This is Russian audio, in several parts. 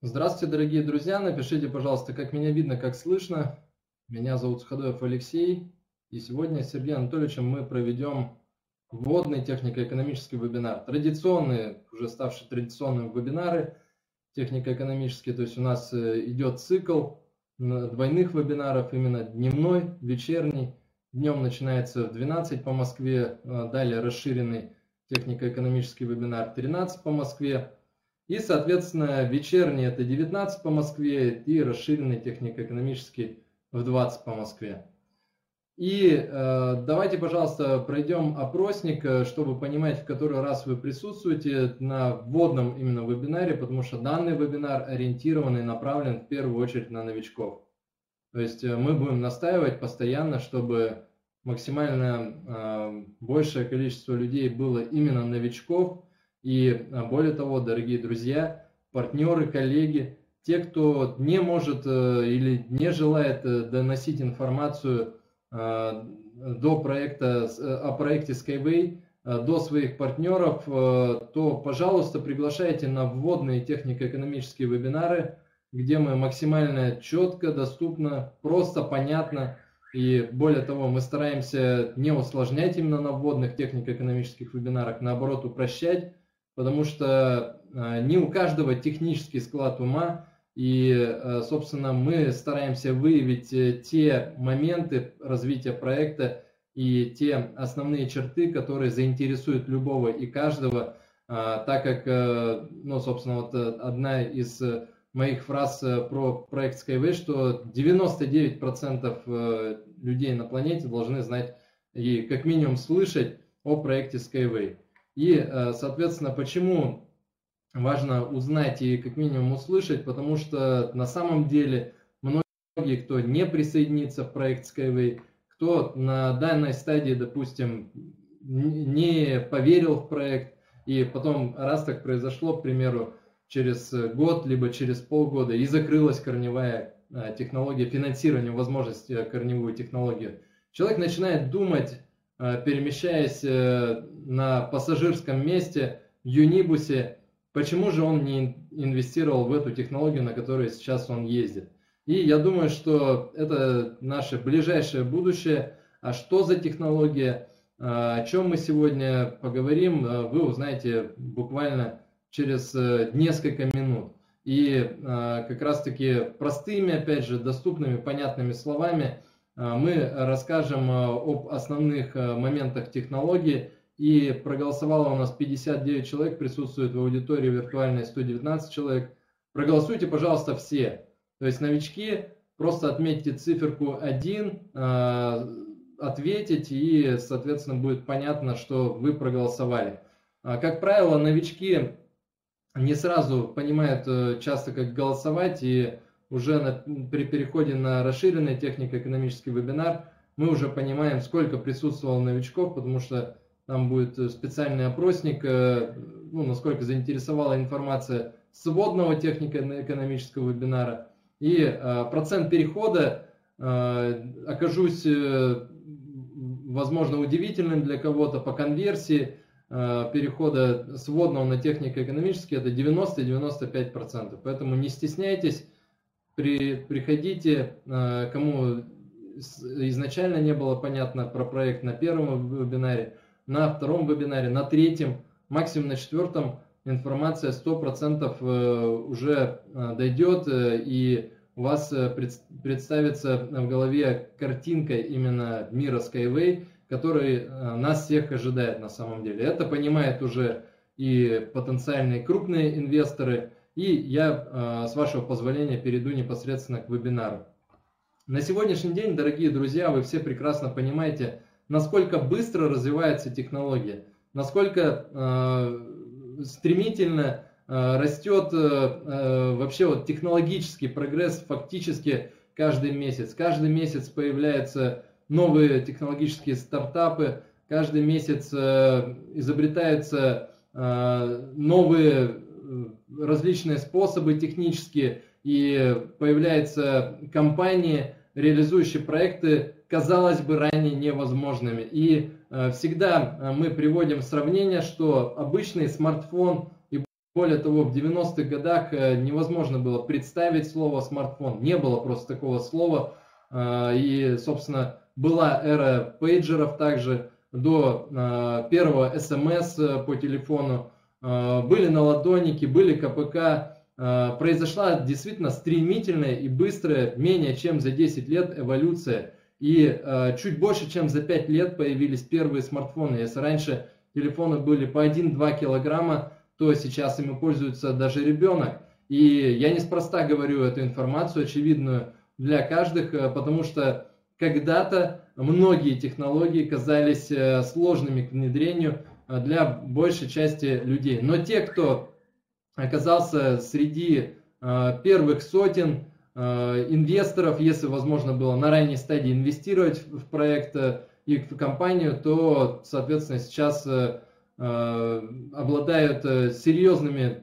Здравствуйте, дорогие друзья. Напишите, пожалуйста, как меня видно, как слышно. Меня зовут Сходоев Алексей. И сегодня с Сергеем Анатольевичем мы проведем вводный технико-экономический вебинар. Традиционные, уже ставшие традиционными вебинары технико-экономические. То есть у нас э, идет цикл двойных вебинаров, именно дневной, вечерний. Днем начинается в 12 по Москве, э, далее расширенный технико-экономический вебинар 13 по Москве. И, соответственно, вечерний это 19 по Москве и расширенный технико-экономический в 20 по Москве. И э, давайте, пожалуйста, пройдем опросник, э, чтобы понимать, в который раз вы присутствуете на вводном именно вебинаре, потому что данный вебинар ориентирован и направлен в первую очередь на новичков. То есть э, мы будем настаивать постоянно, чтобы максимально э, большее количество людей было именно новичков. И э, более того, дорогие друзья, партнеры, коллеги, те, кто не может э, или не желает э, доносить информацию э, до проекта, э, о проекте Skyway, до своих партнеров, то, пожалуйста, приглашайте на вводные технико-экономические вебинары, где мы максимально четко, доступно, просто, понятно. И более того, мы стараемся не усложнять именно на вводных технико-экономических вебинарах, наоборот упрощать, потому что а, не у каждого технический склад ума, и, а, собственно, мы стараемся выявить э, те моменты развития проекта и те основные черты, которые заинтересуют любого и каждого, а, так как, э, ну, собственно, вот э, одна из моих фраз э, про проект Skyway, что 99% э, людей на планете должны знать и как минимум слышать о проекте Skyway. И, э, соответственно, почему важно узнать и как минимум услышать, потому что на самом деле многие, кто не присоединится в проект Skyway, кто на данной стадии, допустим, не поверил в проект, и потом, раз так произошло, к примеру, через год, либо через полгода, и закрылась корневая э, технология финансирования, возможность э, корневую технологию. Человек начинает думать, перемещаясь на пассажирском месте, в Юнибусе, почему же он не инвестировал в эту технологию, на которой сейчас он ездит. И я думаю, что это наше ближайшее будущее. А что за технология, о чем мы сегодня поговорим, вы узнаете буквально через э, несколько минут. И э, как раз-таки простыми, опять же, доступными, понятными словами э, мы расскажем об основных моментах технологии. И проголосовало у нас 59 человек, присутствует в аудитории виртуальной 119 человек. Проголосуйте, пожалуйста, все. То есть новички, просто отметьте циферку 1, ответить, и, соответственно, будет понятно, что вы проголосовали. Как правило, новички не сразу понимают э, часто, как голосовать, и уже на, при переходе на расширенный технико-экономический вебинар мы уже понимаем, сколько присутствовало новичков, потому что там будет э, специальный опросник, э, ну, насколько заинтересовала информация сводного технико-экономического вебинара. И э, процент перехода окажусь, возможно, удивительным для кого-то по конверсии – перехода с водного на технико-экономический это 90-95%. Поэтому не стесняйтесь, при, приходите, э, кому изначально не было понятно про проект на первом вебинаре, на втором вебинаре, на третьем, максимум на четвертом информация 100% э, уже дойдет и у вас представится в голове картинка именно мира Skyway, который э, нас всех ожидает на самом деле. Это понимают уже и потенциальные крупные инвесторы. И я, э, с вашего позволения, перейду непосредственно к вебинару. На сегодняшний день, дорогие друзья, вы все прекрасно понимаете, насколько быстро развивается технология, насколько э, стремительно растет вообще вот технологический прогресс фактически каждый месяц. Каждый месяц появляется новые технологические стартапы, каждый месяц э, изобретаются новые различные способы технические, и появляются компании, реализующие проекты, казалось бы, ранее невозможными. И всегда мы приводим сравнение, что обычный смартфон и Более того, в 90-х годах невозможно было представить слово смартфон. Не было просто такого слова. И, собственно, была эра пейджеров также до первого смс по телефону. Были наладонники, были КПК. Произошла действительно стремительная и быстрая, менее чем за 10 лет эволюция и э, чуть больше, чем за 5 лет появились первые смартфоны. Если раньше телефоны были по 1-2 килограмма, то сейчас ими пользуется даже ребенок. И я неспроста говорю эту информацию, очевидную для каждых, потому что когда-то многие технологии казались э, сложными к внедрению для большей части людей. Но те, кто оказался среди первых сотен Э, инвесторов, если возможно было на ранней стадии инвестировать в проект э, и в компанию, то, соответственно, сейчас э, обладают серьезными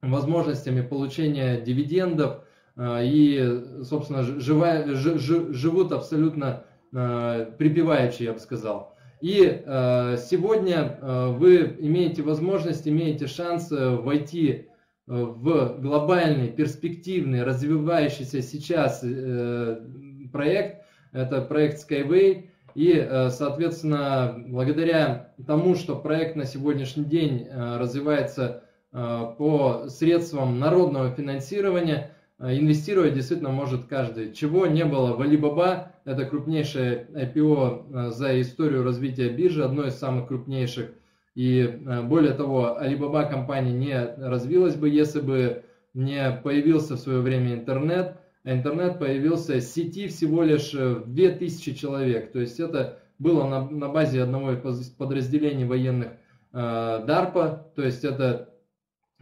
возможностями получения дивидендов и, собственно, живут абсолютно припеваючи, я бы сказал. И сегодня вы имеете возможность, имеете шанс войти в глобальный, перспективный, развивающийся сейчас э, проект. Это проект Skyway. И, э, соответственно, благодаря тому, что проект на сегодняшний день э, развивается по средствам народного финансирования, инвестировать действительно может каждый. Чего не было в Alibaba, это крупнейшее IPO за историю развития биржи, одно из самых крупнейших – и э, более того, Alibaba компания не развилась бы, если бы не появился в свое время интернет. А интернет появился в сети всего лишь 2000 э, человек. То есть это было на, на базе одного из подразделений военных э, DARPA. То есть это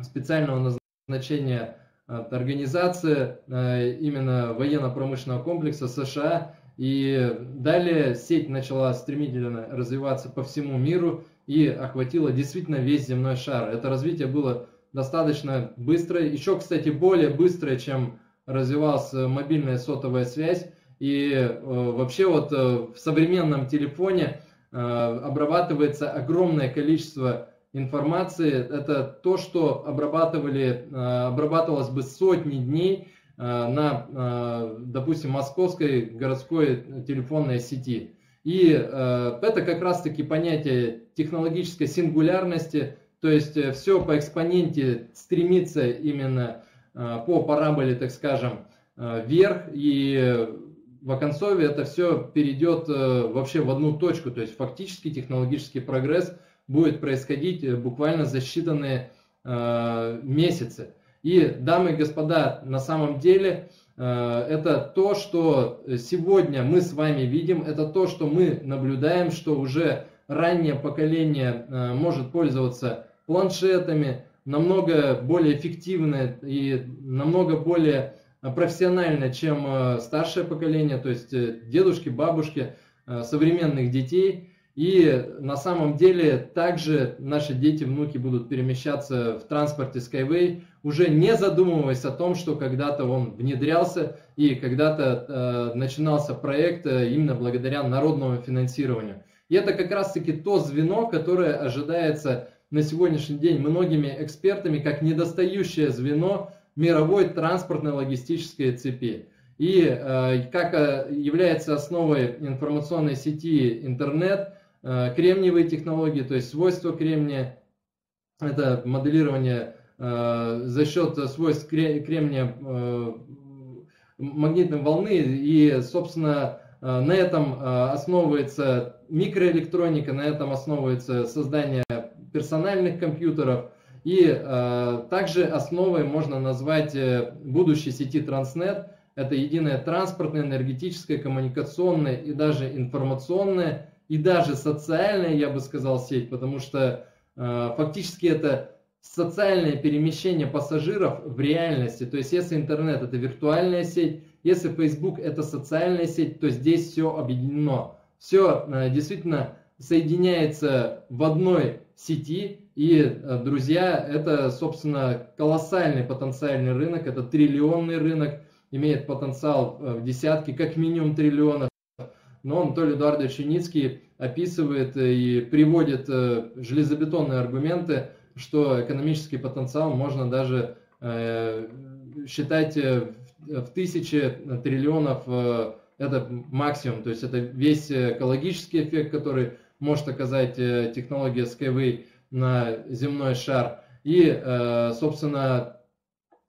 специального назначения э, организация э, именно военно-промышленного комплекса США. И далее сеть начала стремительно развиваться по всему миру и охватило действительно весь земной шар. Это развитие было достаточно быстрое, еще, кстати, более быстрое, чем развивалась мобильная сотовая связь. И э, вообще вот э, в современном телефоне э, обрабатывается огромное количество информации. Это то, что обрабатывали, э, обрабатывалось бы сотни дней э, на, э, допустим, московской городской телефонной сети. И это как раз-таки понятие технологической сингулярности, то есть все по экспоненте стремится именно по параболе, так скажем, вверх, и в оконцове это все перейдет вообще в одну точку, то есть фактически технологический прогресс будет происходить э, буквально за считанные э, месяцы. И, дамы и господа, на самом деле Э, это то, что сегодня мы с вами видим, это то, что мы наблюдаем, что уже раннее поколение э, может пользоваться планшетами, намного более эффективно и намного более профессионально, чем э, старшее поколение, то есть дедушки, бабушки, современных детей. И на самом деле также наши дети, внуки будут перемещаться в транспорте Skyway, уже не задумываясь о том, что когда-то он внедрялся и когда-то э, начинался проект э, именно благодаря народному финансированию. И это как раз-таки то звено, которое ожидается на сегодняшний день многими экспертами как недостающее звено мировой транспортной логистической цепи. И э, как э, является основой информационной сети интернет, кремниевые технологии, то есть свойства кремния, это моделирование Э, за счет свойств кремния э, магнитной волны. И, собственно, э, на этом основывается микроэлектроника, на этом основывается создание персональных компьютеров. И также основой можно назвать будущей сети Transnet. Это единая транспортная, энергетическая, коммуникационная и даже информационная, и даже социальная, я бы сказал, сеть, потому что фактически это социальное перемещение пассажиров в реальности. То есть если интернет это виртуальная сеть, если Facebook это социальная сеть, то здесь все объединено. Все э, действительно соединяется в одной сети. И, э, друзья, это, собственно, колоссальный потенциальный рынок, это триллионный рынок, имеет потенциал э, в десятки, как минимум триллионов. Но Анатолий Эдуардович Юницкий описывает и приводит железобетонные аргументы что экономический потенциал можно даже считать в тысячи триллионов это максимум, то есть это весь экологический эффект, который может оказать технология Skyway на земной шар. И, собственно,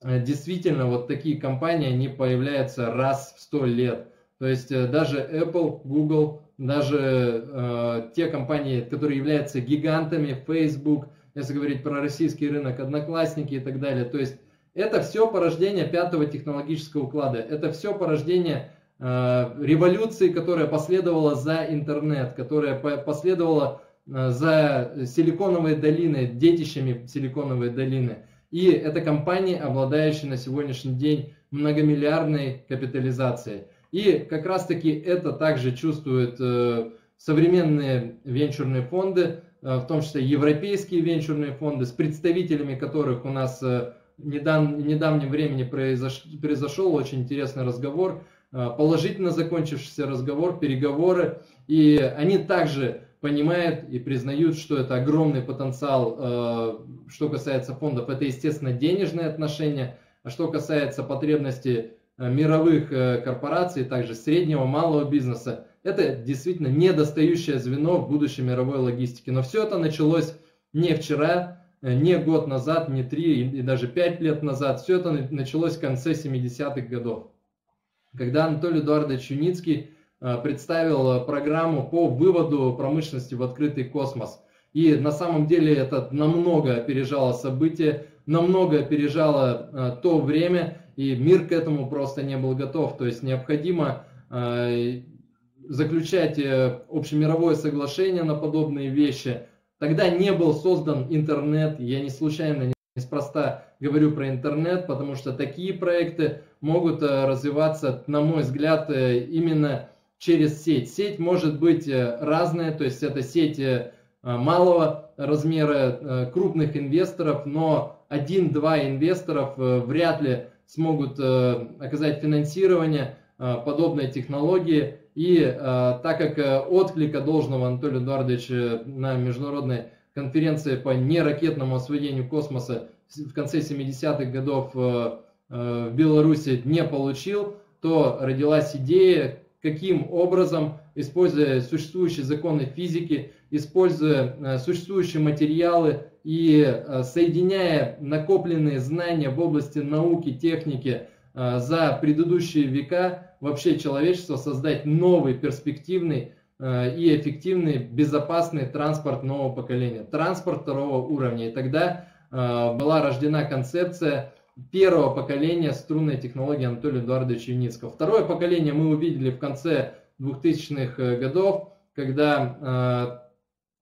действительно вот такие компании, они появляются раз в сто лет. То есть даже Apple, Google, даже э, те компании, которые являются гигантами, Facebook, если говорить про российский рынок, Одноклассники и так далее. То есть это все порождение пятого технологического уклада, это все порождение э, революции, которая последовала за интернет, которая последовала э, за Силиконовой долиной, детищами Силиконовой долины. И это компании, обладающие на сегодняшний день многомиллиардной капитализацией. И как раз таки это также чувствуют э, современные венчурные фонды, э, в том числе европейские венчурные фонды, с представителями которых у нас э, в недавнем времени произош, произошел очень интересный разговор, положительно закончившийся разговор, переговоры. И они также понимают и признают, что это огромный потенциал, что касается фондов. Это, естественно, денежные отношения, а что касается потребностей Э, мировых э, корпораций, также среднего, малого бизнеса. Это действительно недостающее звено в будущей мировой логистике. Но все это началось не вчера, э, не год назад, не три и даже пять лет назад. Все это началось в конце 70-х годов, когда Анатолий Эдуардович Юницкий представил программу по выводу промышленности в открытый космос. И на самом деле это намного опережало события, намного опережало то время, и мир к этому просто не был готов. То есть необходимо э, заключать э, общемировое соглашение на подобные вещи. Тогда не был создан интернет, я не случайно, неспроста говорю про интернет, потому что такие проекты могут э, развиваться, на мой взгляд, именно через сеть. Сеть может быть разная, то есть это сеть малого размера, крупных инвесторов, но один-два инвесторов вряд ли смогут э, оказать финансирование э, подобной технологии. И э, так как отклика должного Анатолия Эдуардовича на международной конференции по неракетному освоению космоса в конце 70-х годов в Беларуси не получил, то родилась идея, каким образом, используя существующие законы физики, используя существующие материалы, и э, соединяя накопленные знания в области науки, техники э, за предыдущие века, вообще человечество создать новый, перспективный э, и эффективный, безопасный транспорт нового поколения, транспорт второго уровня. И тогда была рождена концепция первого поколения струнной технологии Анатолия Эдуардовича Юницкого. Второе поколение мы увидели в конце 2000-х годов, когда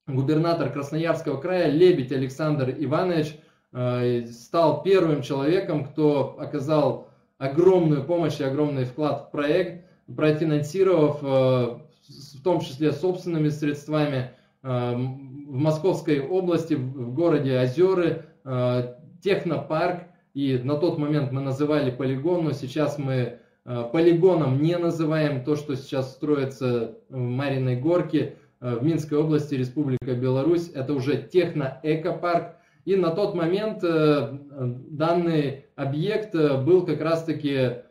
губернатор Красноярского края Лебедь Александр Иванович э, стал первым человеком, кто оказал огромную помощь и огромный вклад в проект, профинансировав э, в том числе собственными средствами э, в Московской области, в городе Озеры, технопарк, и на тот момент мы называли полигон, но сейчас мы полигоном не называем то, что сейчас строится в Мариной Горке, Э, в Минской области, Республика Беларусь. Это уже техно-экопарк. И на тот момент э, данный объект э, был как раз-таки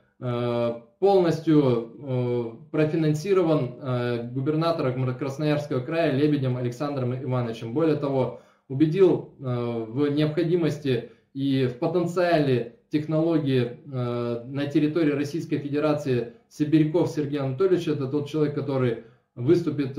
полностью профинансирован губернатором Красноярского края Лебедем Александром Ивановичем. Более того, убедил в необходимости и в потенциале технологии на территории Российской Федерации Сибиряков Сергей Анатольевич. Это тот человек, который выступит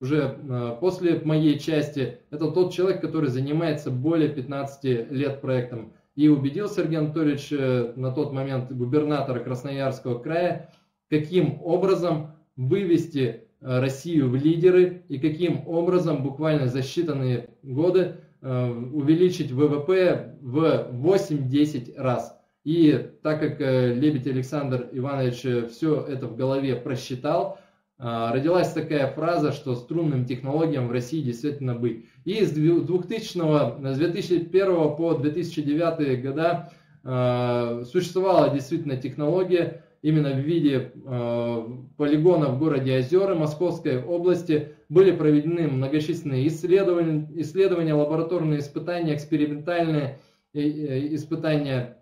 уже э, после моей части, это тот человек, который занимается более 15 лет проектом. И убедил Сергей Анатольевич э, на тот момент губернатора Красноярского края, каким образом вывести э, Россию в лидеры и каким образом буквально за считанные годы увеличить ВВП в 8-10 раз. И так как Лебедь Александр Иванович все это в голове просчитал, родилась такая фраза, что струнным технологиям в России действительно быть. И с 2000, с 2001 по 2009 года существовала действительно технология именно в виде а, полигона в городе Озера Московской области, были проведены многочисленные исследования, исследования лабораторные испытания, экспериментальные испытания.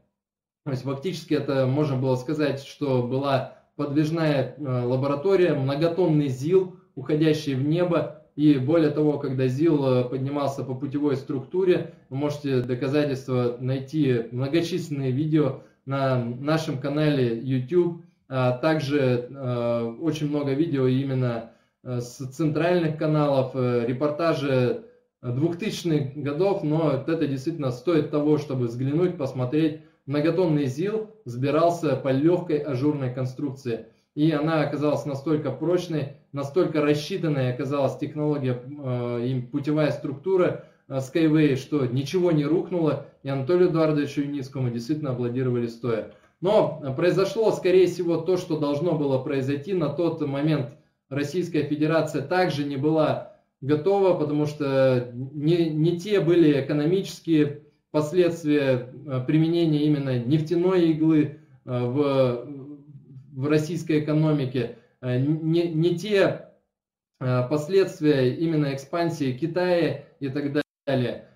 То есть фактически это можно было сказать, что была подвижная э, лаборатория, многотонный ЗИЛ, уходящий в небо. И более того, когда ЗИЛ э, поднимался по путевой структуре, вы можете доказательства найти многочисленные видео на нашем канале YouTube. А также э, очень много видео именно с центральных каналов, репортажи 2000-х годов, но это действительно стоит того, чтобы взглянуть, посмотреть, многотонный ЗИЛ сбирался по легкой ажурной конструкции. И она оказалась настолько прочной, настолько рассчитанной оказалась технология э, путевая структура э, Skyway, что ничего не рухнуло, и Анатолию Эдуардовичу Юницкому действительно аплодировали стоя. Но произошло, скорее всего, то, что должно было произойти. На тот момент Российская Федерация также не была готова, потому что не, не те были экономические последствия э, применения именно нефтяной иглы э, в, в российской экономике, э, не, не те последствия именно экспансии Китая и так далее.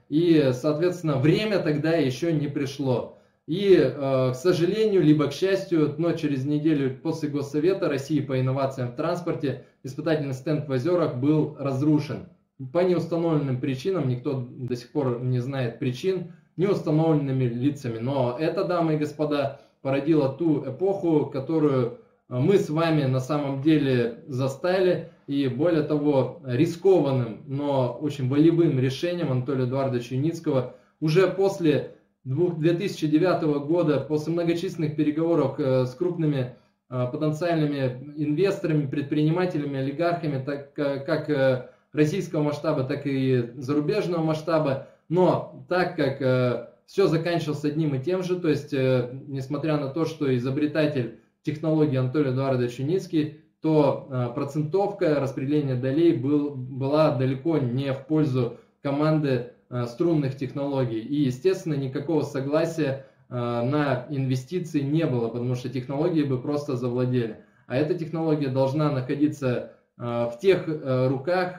И, соответственно, время тогда еще не пришло. И, к сожалению, либо к счастью, но через неделю после Госсовета России по инновациям в транспорте испытательный стенд в озерах был разрушен. По неустановленным причинам, никто до сих пор не знает причин, неустановленными лицами. Но это, дамы и господа, породило ту эпоху, которую э, мы с вами на самом деле застали. И более того, рискованным, но очень волевым решением Анатолия Эдуардовича Юницкого уже после 2009 года, после многочисленных переговоров э, с крупными э, потенциальными инвесторами, предпринимателями, олигархами, так как российского масштаба, так и зарубежного масштаба, но так как э, все заканчивалось одним и тем же, то есть, э, несмотря на то, что изобретатель технологии Анатолий Эдуардович Юницкий, то э, процентовка распределения долей был, была далеко не в пользу команды э, струнных технологий. И, естественно, никакого согласия э, на инвестиции не было, потому что технологии бы просто завладели. А эта технология должна находиться в тех руках,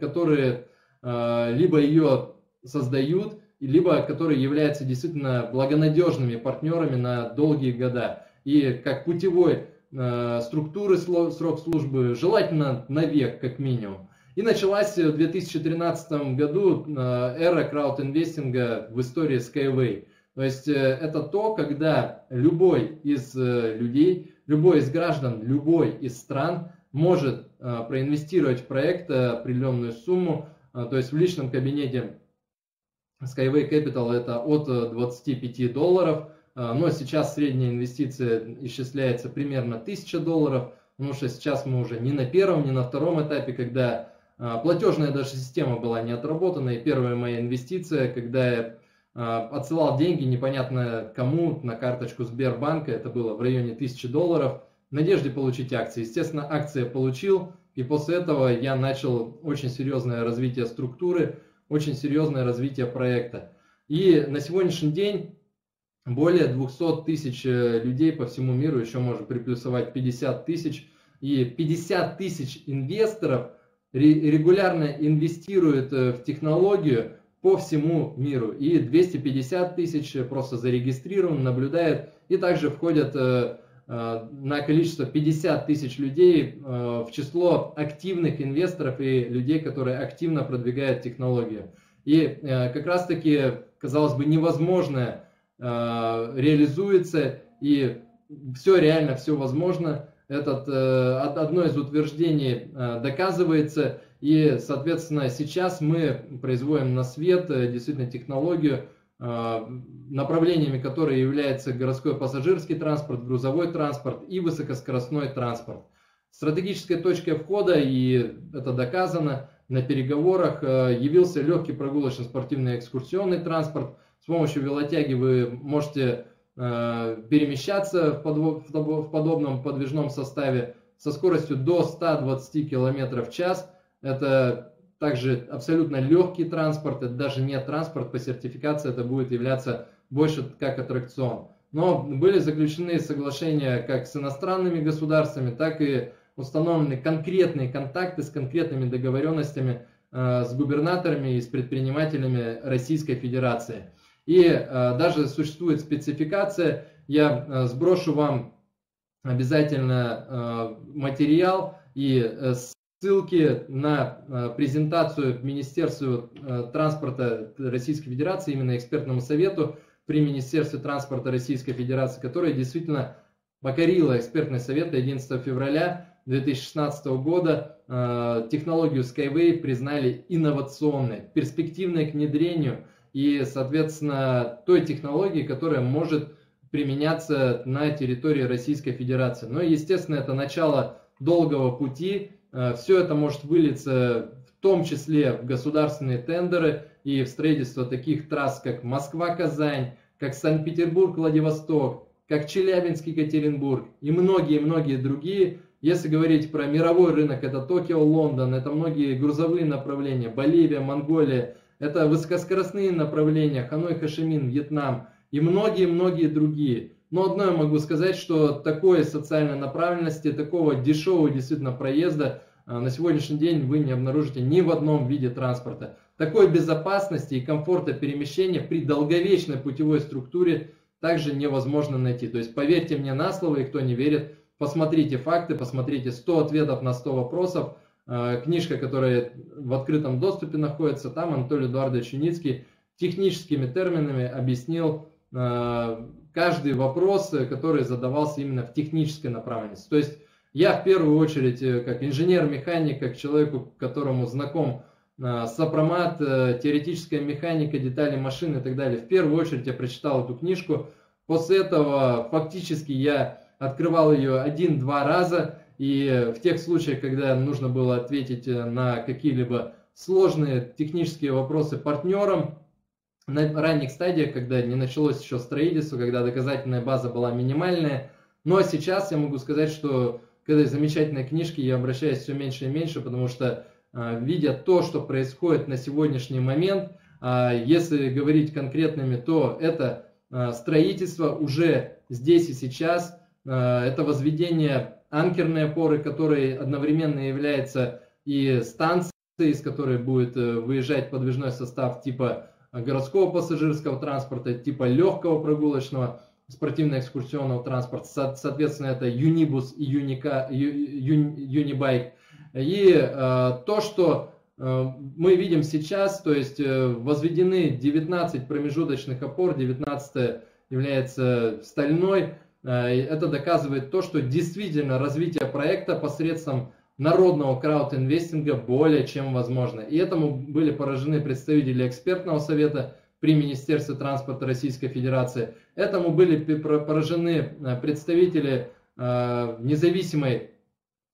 которые либо ее создают, либо которые являются действительно благонадежными партнерами на долгие года. И как путевой структуры срок службы желательно на век как минимум. И началась в 2013 году э, эра краудинвестинга в истории Skyway. То есть э, это то, когда любой из э, людей, любой из граждан, любой из стран может э, проинвестировать в проект определенную сумму, э, то есть в личном кабинете Skyway Capital это от 25 э, долларов, э, но сейчас средняя инвестиция исчисляется примерно 1000 долларов, потому что сейчас мы уже не на первом, не на втором этапе, когда э, платежная даже система была не отработана, и первая моя инвестиция, когда я отсылал деньги непонятно кому на карточку Сбербанка, это было в районе 1000 долларов, в надежде получить акции. Естественно, акции получил, и после этого я начал очень серьезное развитие структуры, очень серьезное развитие проекта. И на сегодняшний день более 200 тысяч э, людей по всему миру, еще можно приплюсовать 50 тысяч, и 50 тысяч инвесторов регулярно инвестируют э, в технологию по всему миру. И 250 тысяч просто зарегистрирован, наблюдают, и также входят э, на количество 50 тысяч людей в число активных инвесторов и людей, которые активно продвигают технологию. И э, как раз таки, казалось бы, невозможное реализуется, и все реально, все возможно. Этот, э, одно из утверждений э, доказывается, и, соответственно, сейчас мы производим на свет действительно технологию, Э, направлениями которые являются городской пассажирский транспорт, грузовой транспорт и высокоскоростной транспорт. Стратегической точкой входа, и это доказано на переговорах, э, явился легкий прогулочно спортивный экскурсионный транспорт. Помощью велотяги вы можете э, перемещаться в подобном подвижном составе со скоростью до 120 км в час. Это также абсолютно легкий транспорт, это даже не транспорт по сертификации, это будет являться больше как аттракцион. Но были заключены соглашения как с иностранными государствами, так и установлены конкретные контакты с конкретными договоренностями э, с губернаторами и с предпринимателями Российской Федерации. И даже существует спецификация, я сброшу вам обязательно материал и ссылки на презентацию Министерству транспорта Российской Федерации, именно экспертному совету при Министерстве транспорта Российской Федерации, которая действительно покорила экспертный совет 11 февраля 2016 года. Э, технологию Skyway признали инновационной, перспективной к внедрению и, соответственно, той технологии, которая может применяться на территории Российской Федерации. Но, естественно, это начало долгого пути. Э, Все это может вылиться в том числе в государственные тендеры и в строительство таких трасс, как Москва-Казань, как Санкт-Петербург-Владивосток, как Челябинск-Екатеринбург и многие-многие другие. Если говорить про мировой рынок, это Токио, Лондон, это многие грузовые направления, Боливия, Монголия, это высокоскоростные направления, Ханой, Хашимин, Вьетнам и многие-многие другие. Но одно я могу сказать, что такой социальной направленности, такого дешевого действительно проезда а, на сегодняшний день вы не обнаружите ни в одном виде транспорта. Такой безопасности и комфорта перемещения при долговечной путевой структуре также невозможно найти. То есть поверьте мне на слово, и кто не верит, посмотрите факты, посмотрите 100 ответов на 100 вопросов. Э, книжка, которая в открытом доступе находится, там Анатолий Эдуардович Юницкий техническими терминами объяснил э, каждый вопрос, который задавался именно в технической направленности. То есть я в первую очередь, э, как инженер-механик, как человеку, которому знаком сопромат, теоретическая механика, детали машин и так далее. В первую очередь я прочитал эту книжку. После этого фактически я открывал ее один-два раза. И в тех случаях, когда нужно было ответить э, на какие-либо сложные технические вопросы партнерам, на ранних стадиях, когда не началось еще строительство, когда доказательная база была минимальная. Но сейчас я могу сказать, что к этой замечательной книжке я обращаюсь все меньше и меньше, потому что а, видя то, что происходит на сегодняшний момент, а, если говорить конкретными, то это строительство уже здесь и сейчас, это возведение анкерной опоры, которой одновременно является и станцией, из которой будет э, выезжать подвижной состав типа городского пассажирского транспорта, типа легкого прогулочного спортивно-экскурсионного транспорта. Соответственно, это Юнибус и Юника, Юнибайк. И э, то, что э, мы видим сейчас, то есть э, возведены 19 промежуточных опор, 19 является стальной, это доказывает то, что действительно развитие проекта посредством народного крауд-инвестинга более чем возможно. И этому были поражены представители экспертного совета при Министерстве транспорта Российской Федерации. Этому были поражены представители независимой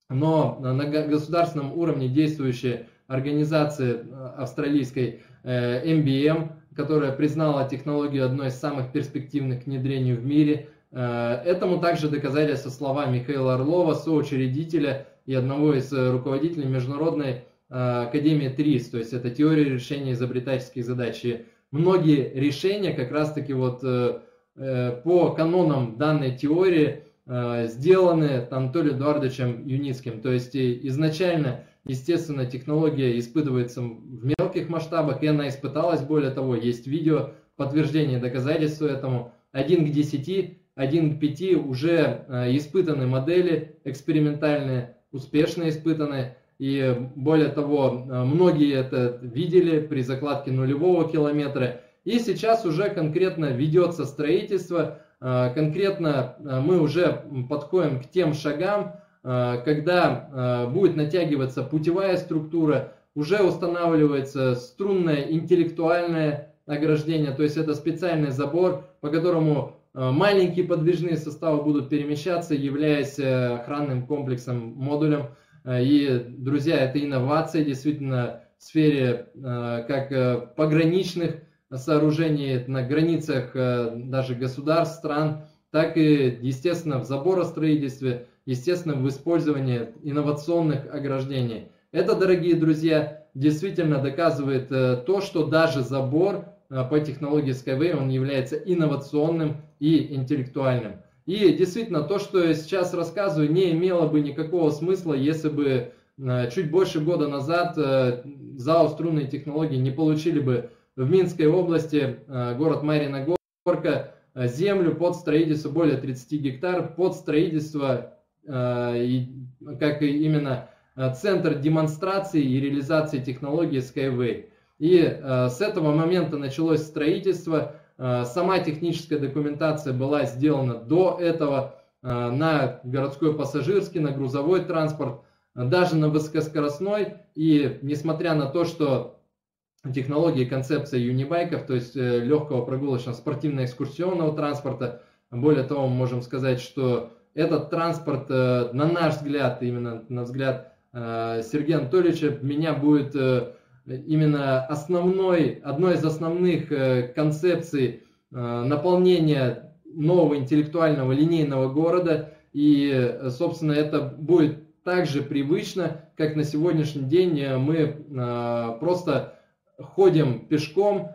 но на государственном уровне действующие организации э, австралийской MBM, э, которая признала технологию одной из самых перспективных к внедрению в мире. Э, этому также доказательства слова Михаила Орлова, соучредителя и одного из руководителей Международной Академии ТРИС, то есть это теория решения изобретательских задач. И многие решения как раз-таки вот по канонам данной теории Э, сделаны Анатолием Эдуардовичем Юницким. То есть изначально, естественно, технология испытывается в мелких масштабах, и она испыталась, более того, есть видео, подтверждение, доказательства этому. 1 к 10, 1 к 5 уже э, испытаны модели экспериментальные, успешно испытаны. И более того, э, многие это видели при закладке нулевого километра. И сейчас уже конкретно ведется строительство Э, конкретно мы уже подходим к тем шагам, когда будет натягиваться путевая структура, уже устанавливается струнное интеллектуальное ограждение, то есть это специальный забор, по которому маленькие подвижные составы будут перемещаться, являясь охранным комплексом, модулем. И, друзья, это инновация действительно в сфере как пограничных сооружений на границах э, даже государств, стран, так и, естественно, в заборостроительстве, естественно, в использовании инновационных ограждений. Это, дорогие друзья, действительно доказывает э, то, что даже забор э, по технологии Skyway, он является инновационным и интеллектуальным. И действительно, то, что я сейчас рассказываю, не имело бы никакого смысла, если бы э, чуть больше года назад э, ЗАО «Струнные технологии» не получили бы в Минской области, э, город Марина Горка, землю под строительство более 30 гектар, под строительство, как именно центр демонстрации и реализации технологии Skyway. И с этого момента началось строительство, сама техническая документация была сделана до этого э, на городской пассажирский, на грузовой транспорт, даже на высокоскоростной. И несмотря на то, что технологии концепция юнибайков, то есть э, легкого прогулочного спортивно-экскурсионного транспорта, более того, мы можем сказать, что этот транспорт, на наш взгляд, именно на взгляд Сергея Анатольевича, меня будет именно основной, одной из основных э, концепций э, наполнения нового интеллектуального линейного города. И, собственно, это будет также привычно, как на сегодняшний день мы э, просто ходим пешком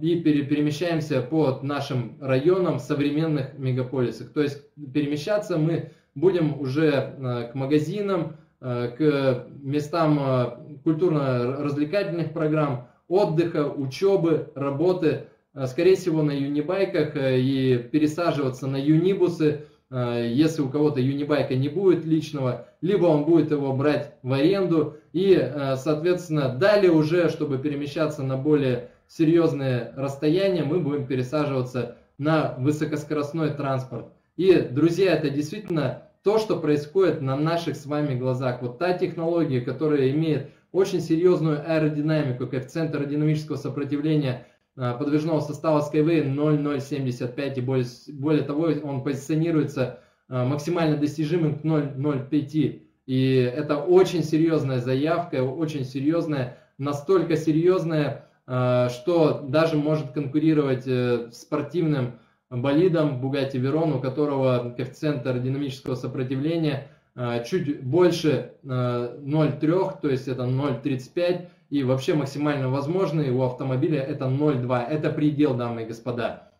и перемещаемся по нашим районам современных мегаполисах. То есть перемещаться мы будем уже к магазинам, к местам культурно-развлекательных программ, отдыха, учебы, работы, э, скорее всего на юнибайках э, и пересаживаться на юнибусы, э, если у кого-то юнибайка не будет личного, либо он будет его брать в аренду и, соответственно, далее уже, чтобы перемещаться на более серьезные расстояния, мы будем пересаживаться на высокоскоростной транспорт. И, друзья, это действительно то, что происходит на наших с вами глазах. Вот та технология, которая имеет очень серьезную аэродинамику, коэффициент аэродинамического сопротивления а, подвижного состава Skyway 0,075 и более, более того он позиционируется а, максимально достижимым к 0,05. И это очень серьезная заявка, очень серьезная, настолько серьезная, а, что даже может конкурировать э, спортивным болидом Bugatti Veyron, у которого коэффициент аэродинамического сопротивления Э, чуть больше 0,3, э, то есть это 0,35, и вообще максимально возможный у автомобиля это 0,2. Это предел, дамы и господа.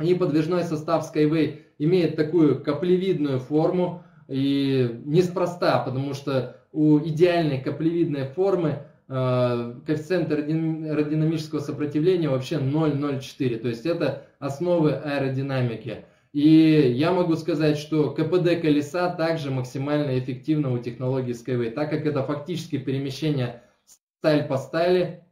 И подвижной состав Skyway имеет такую каплевидную форму, и неспроста, потому что у идеальной каплевидной формы коэффициент аэродинамического сопротивления вообще 0,04, то есть это основы аэродинамики. И я могу сказать, что КПД колеса также максимально эффективно у технологии Skyway, так как это фактически перемещение сталь по стали.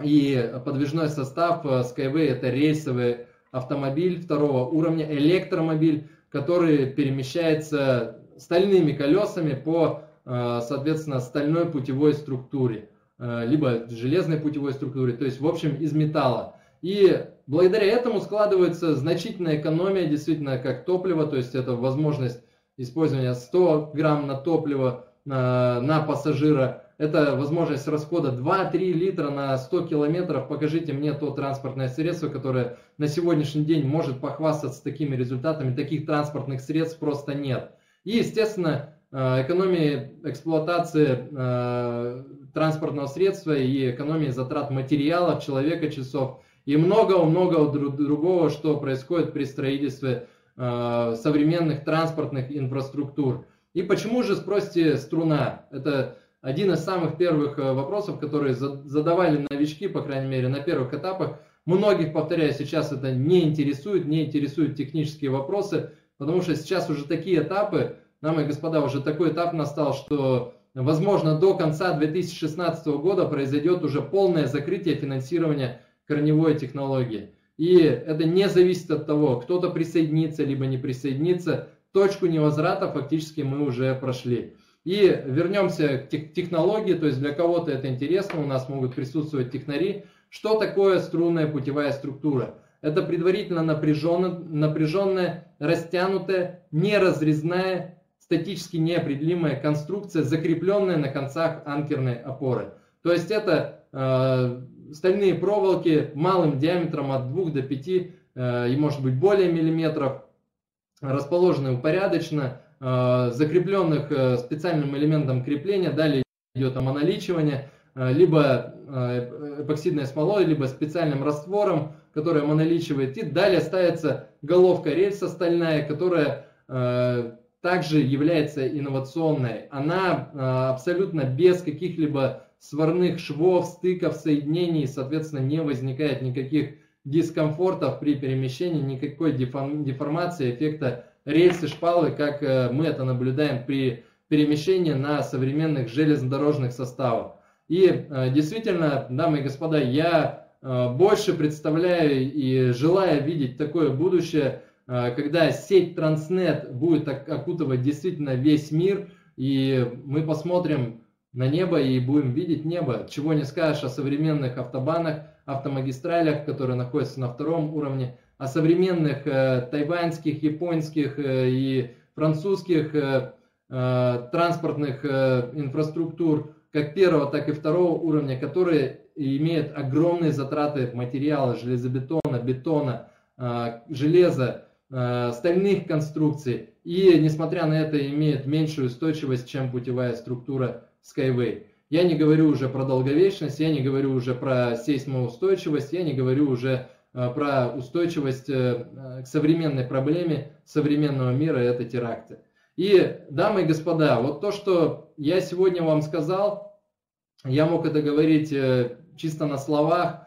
И подвижной состав э, Skyway это рейсовый автомобиль второго уровня, электромобиль, который перемещается стальными колесами по, э, соответственно, стальной путевой структуре, э, либо железной путевой структуре, то есть, в общем, из металла. И благодаря этому складывается значительная экономия, действительно, как топливо, то есть это возможность использования 100 грамм на топливо на, на пассажира, это возможность расхода 2-3 литра на 100 километров. Покажите мне то транспортное средство, которое на сегодняшний день может похвастаться такими результатами. Таких транспортных средств просто нет. И, естественно, э, экономия эксплуатации э, транспортного средства и экономия затрат материалов, человека, часов – и много-много другого, что происходит при строительстве э, современных транспортных инфраструктур. И почему же, спросите, струна? Это один из самых первых э, вопросов, которые задавали новички, по крайней мере, на первых этапах. Многих, повторяю, сейчас это не интересует, не интересуют технические вопросы, потому что сейчас уже такие этапы, дамы и господа, уже такой этап настал, что, возможно, до конца 2016 года произойдет уже полное закрытие финансирования корневой технологии. И это не зависит от того, кто-то присоединится, либо не присоединится. Точку невозврата фактически мы уже прошли. И вернемся к технологии, то есть для кого-то это интересно, у нас могут присутствовать технари. Что такое струнная путевая структура? Это предварительно напряженная, напряженная растянутая, неразрезная, статически неопределимая конструкция, закрепленная на концах анкерной опоры. То есть это э, стальные проволоки малым диаметром от 2 до 5 э, и может быть более миллиметров, расположены упорядоченно, э, закрепленных э, специальным элементом крепления, далее идет омоналичивание, либо эпоксидной смолой, либо специальным раствором, который моноличивает. И далее ставится головка рельса стальная, которая также является инновационной. Она абсолютно без каких-либо сварных швов, стыков, соединений, соответственно, не возникает никаких дискомфортов при перемещении, никакой деформации эффекта рельсы шпалы, как э, мы это наблюдаем при перемещении на современных железнодорожных составах. И э, действительно, дамы и господа, я э, больше представляю и желаю видеть такое будущее, когда сеть Транснет будет окутывать действительно весь мир, и мы посмотрим на небо и будем видеть небо. Чего не скажешь о современных автобанах, автомагистралях, которые находятся на втором уровне, о современных э, тайваньских, японских э, и французских э, э, транспортных э, инфраструктур, как первого, так и второго уровня, которые имеют огромные затраты материала, железобетона, бетона, э, железа, э, стальных конструкций. И, несмотря на это, имеют меньшую устойчивость, чем путевая структура Skyway. Я не говорю уже про долговечность, я не говорю уже про сейсмоустойчивость, я не говорю уже э, про устойчивость э, к современной проблеме современного мира, это теракты. И, дамы и господа, вот то, что я сегодня вам сказал, я мог это говорить э, чисто на словах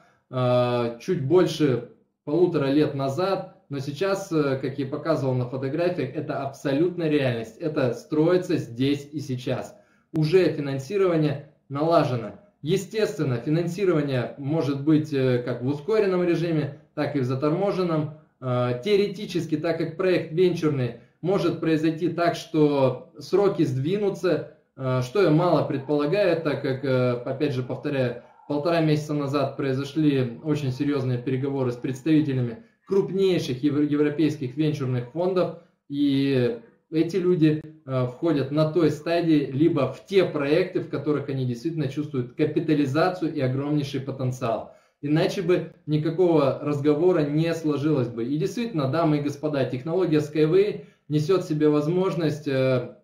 чуть больше полутора лет назад, но сейчас, как я показывал на фотографиях, это абсолютная реальность. Это строится здесь и сейчас уже финансирование налажено. Естественно, финансирование может быть э, как в ускоренном режиме, так и в заторможенном. Э, теоретически, так как проект венчурный, может произойти так, что сроки сдвинутся, э, что я мало предполагаю, так как, опять же, повторяю, полтора месяца назад произошли очень серьезные переговоры с представителями крупнейших европейских венчурных фондов, и эти люди э, входят на той стадии, либо в те проекты, в которых они действительно чувствуют капитализацию и огромнейший потенциал. Иначе бы никакого разговора не сложилось бы. И действительно, дамы и господа, технология Skyway несет в себе возможность э,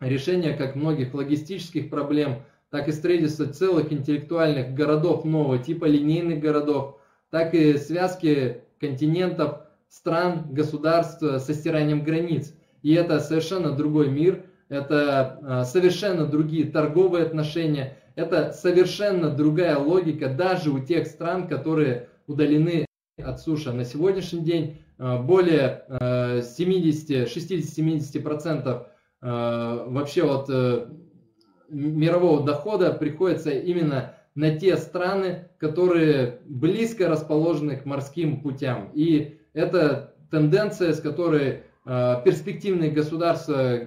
решения как многих логистических проблем, так и строительства целых интеллектуальных городов нового типа, линейных городов, так и связки континентов, стран, государств со стиранием границ. И это совершенно другой мир, это а, совершенно другие торговые отношения, это совершенно другая логика даже у тех стран, которые удалены от суши. На сегодняшний день а, более 70-60-70% а, вообще от э, мирового дохода приходится именно на те страны, которые близко расположены к морским путям. И это тенденция, с которой Э, перспективные государства,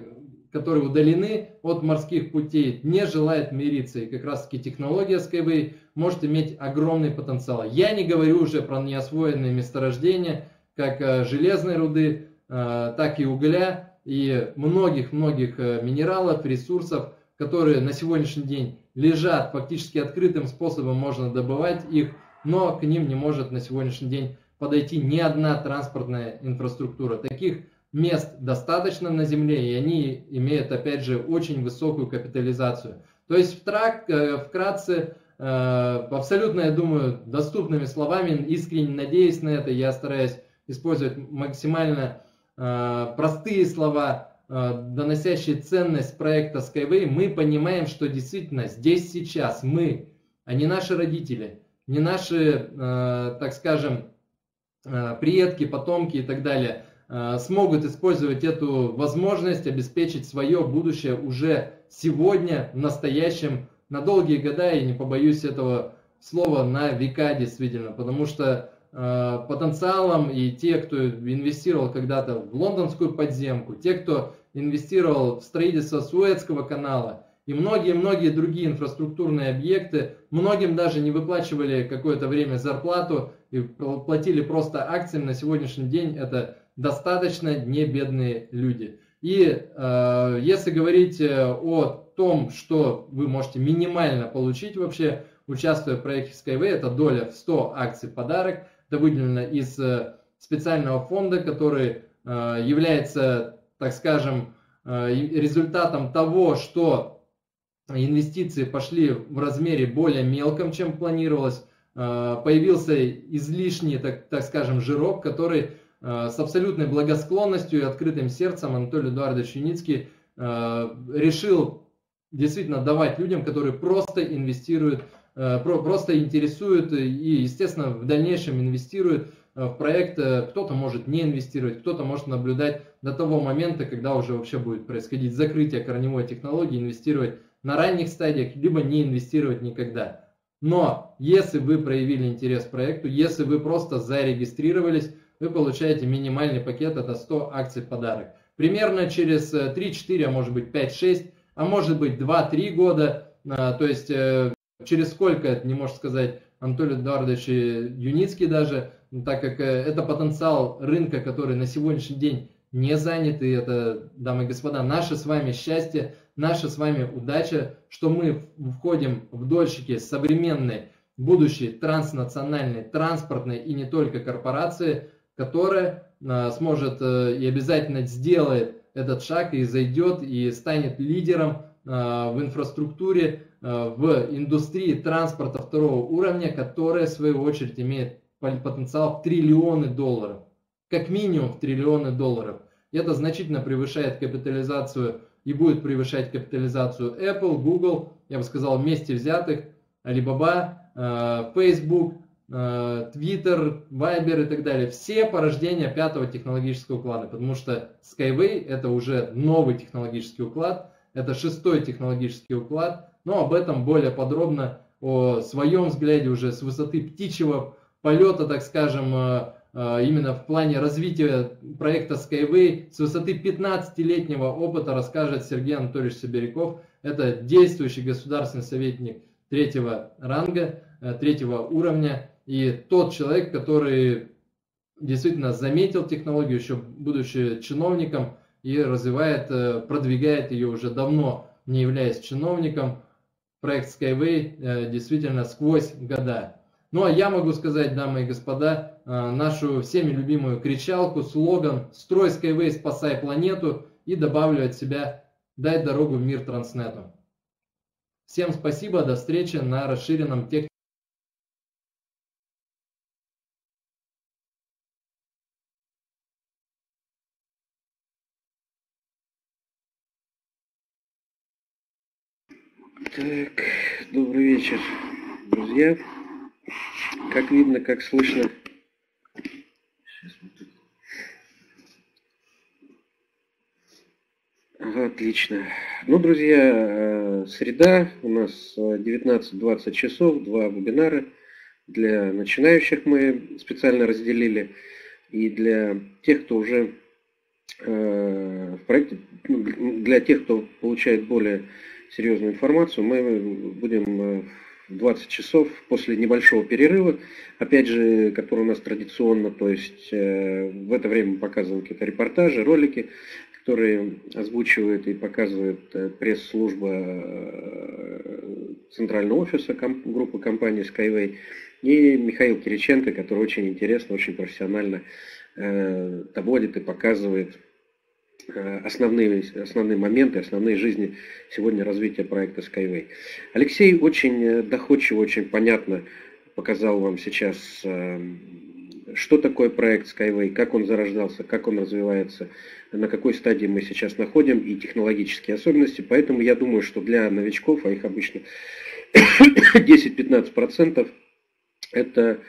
которые удалены от морских путей, не желают мириться. И как раз таки технология Skyway может иметь огромный потенциал. Я не говорю уже про неосвоенные месторождения, как э, железной руды, э, так и угля и многих-многих минералов, ресурсов, которые на сегодняшний день лежат фактически открытым способом, можно добывать их, но к ним не может на сегодняшний день подойти ни одна транспортная инфраструктура. Таких мест достаточно на Земле, и они имеют, опять же, очень высокую капитализацию. То есть, втрак, э, вкратце, э, абсолютно, я думаю, доступными словами, искренне надеюсь на это, я стараюсь использовать максимально э, простые слова, доносящие ценность проекта Skyway, мы понимаем, что действительно здесь сейчас мы, а не наши родители, не наши, так скажем, предки, потомки и так далее – Э, смогут использовать эту возможность обеспечить свое будущее уже сегодня, в настоящем, на долгие года, и не побоюсь этого слова, на века действительно, потому что э, потенциалом и те, кто инвестировал когда-то в лондонскую подземку, те, кто инвестировал в строительство Суэцкого канала и многие-многие другие инфраструктурные объекты, многим даже не выплачивали какое-то время зарплату и платили просто акциями на сегодняшний день, это достаточно не бедные люди. И э, если говорить э, о том, что вы можете минимально получить вообще, участвуя в проекте Skyway, это доля в 100 акций подарок, это выделено из э, специального фонда, который э, является, так скажем, э, результатом того, что инвестиции пошли в размере более мелком, чем планировалось. Появился излишний, так, так скажем, жирок, который с абсолютной благосклонностью и открытым сердцем Анатолий Эдуардович Юницкий решил действительно давать людям, которые просто инвестируют, просто интересуют и, естественно, в дальнейшем инвестируют Э, в проект э, кто-то может не инвестировать, кто-то может наблюдать до того момента, когда уже вообще будет происходить закрытие корневой технологии, инвестировать на ранних стадиях, либо не инвестировать никогда. Но если вы проявили интерес к проекту, если вы просто зарегистрировались, вы получаете минимальный пакет, это 100 акций подарок. Примерно через 3-4, э, а может быть 5-6, а может быть 2-3 года, то есть через сколько, не может сказать? Анатолий Эдуардович Юницкий даже, так как э, это потенциал рынка, который на сегодняшний день не занят, и это, дамы и господа, наше с вами счастье, наша с вами удача, что мы входим в дольщики современной, будущей транснациональной, транспортной и не только корпорации, которая а, сможет э, и обязательно сделает этот шаг и зайдет и станет лидером в инфраструктуре, а, в индустрии транспорта второго уровня, которая в свою очередь имеет потенциал в триллионы долларов. Как минимум в триллионы долларов. Это значительно превышает капитализацию и будет превышать капитализацию Apple, Google, я бы сказал, вместе взятых, Alibaba, э, Facebook, э, Twitter, Viber и так далее. Все порождения пятого технологического уклада, потому что Skyway это уже новый технологический уклад, это шестой технологический уклад, но об этом более подробно, о своем взгляде уже с высоты птичьего полета, так скажем, э, э, именно в плане развития проекта Skyway с высоты 15-летнего опыта расскажет Сергей Анатольевич Собиряков. Это действующий государственный советник третьего ранга, э, третьего уровня. И тот человек, который действительно заметил технологию, еще будучи чиновником, и развивает, продвигает ее уже давно, не являясь чиновником. Проект Skyway действительно сквозь года. Ну а я могу сказать, дамы и господа, э, нашу всеми любимую кричалку, слоган «Строй Skyway, спасай планету» и добавлю от себя «Дай дорогу в мир Транснету». Всем спасибо, до встречи на расширенном тех Так, добрый вечер, друзья. Как видно, как слышно. Отлично. Ну, друзья, э, среда, у нас 19-20 часов, два вебинара. Для начинающих мы специально разделили. И для тех, кто уже э, в проекте, ну, для тех, кто получает более серьезную информацию, мы будем э, 20 часов после небольшого перерыва, опять же, который у нас традиционно, то есть э, в это время мы показываем какие-то репортажи, ролики, которые озвучивает и показывает э, пресс-служба центрального офиса комп группы компании Skyway и Михаил Кириченко, который очень интересно, очень профессионально э, доводит и показывает основные, основные моменты, основные жизни сегодня развития проекта Skyway. Алексей очень э, доходчиво, очень понятно показал вам сейчас, э, что такое проект Skyway, как он зарождался, как он развивается, на какой стадии мы сейчас находим и технологические особенности. Поэтому я думаю, что для новичков, а их обычно 10-15%, это,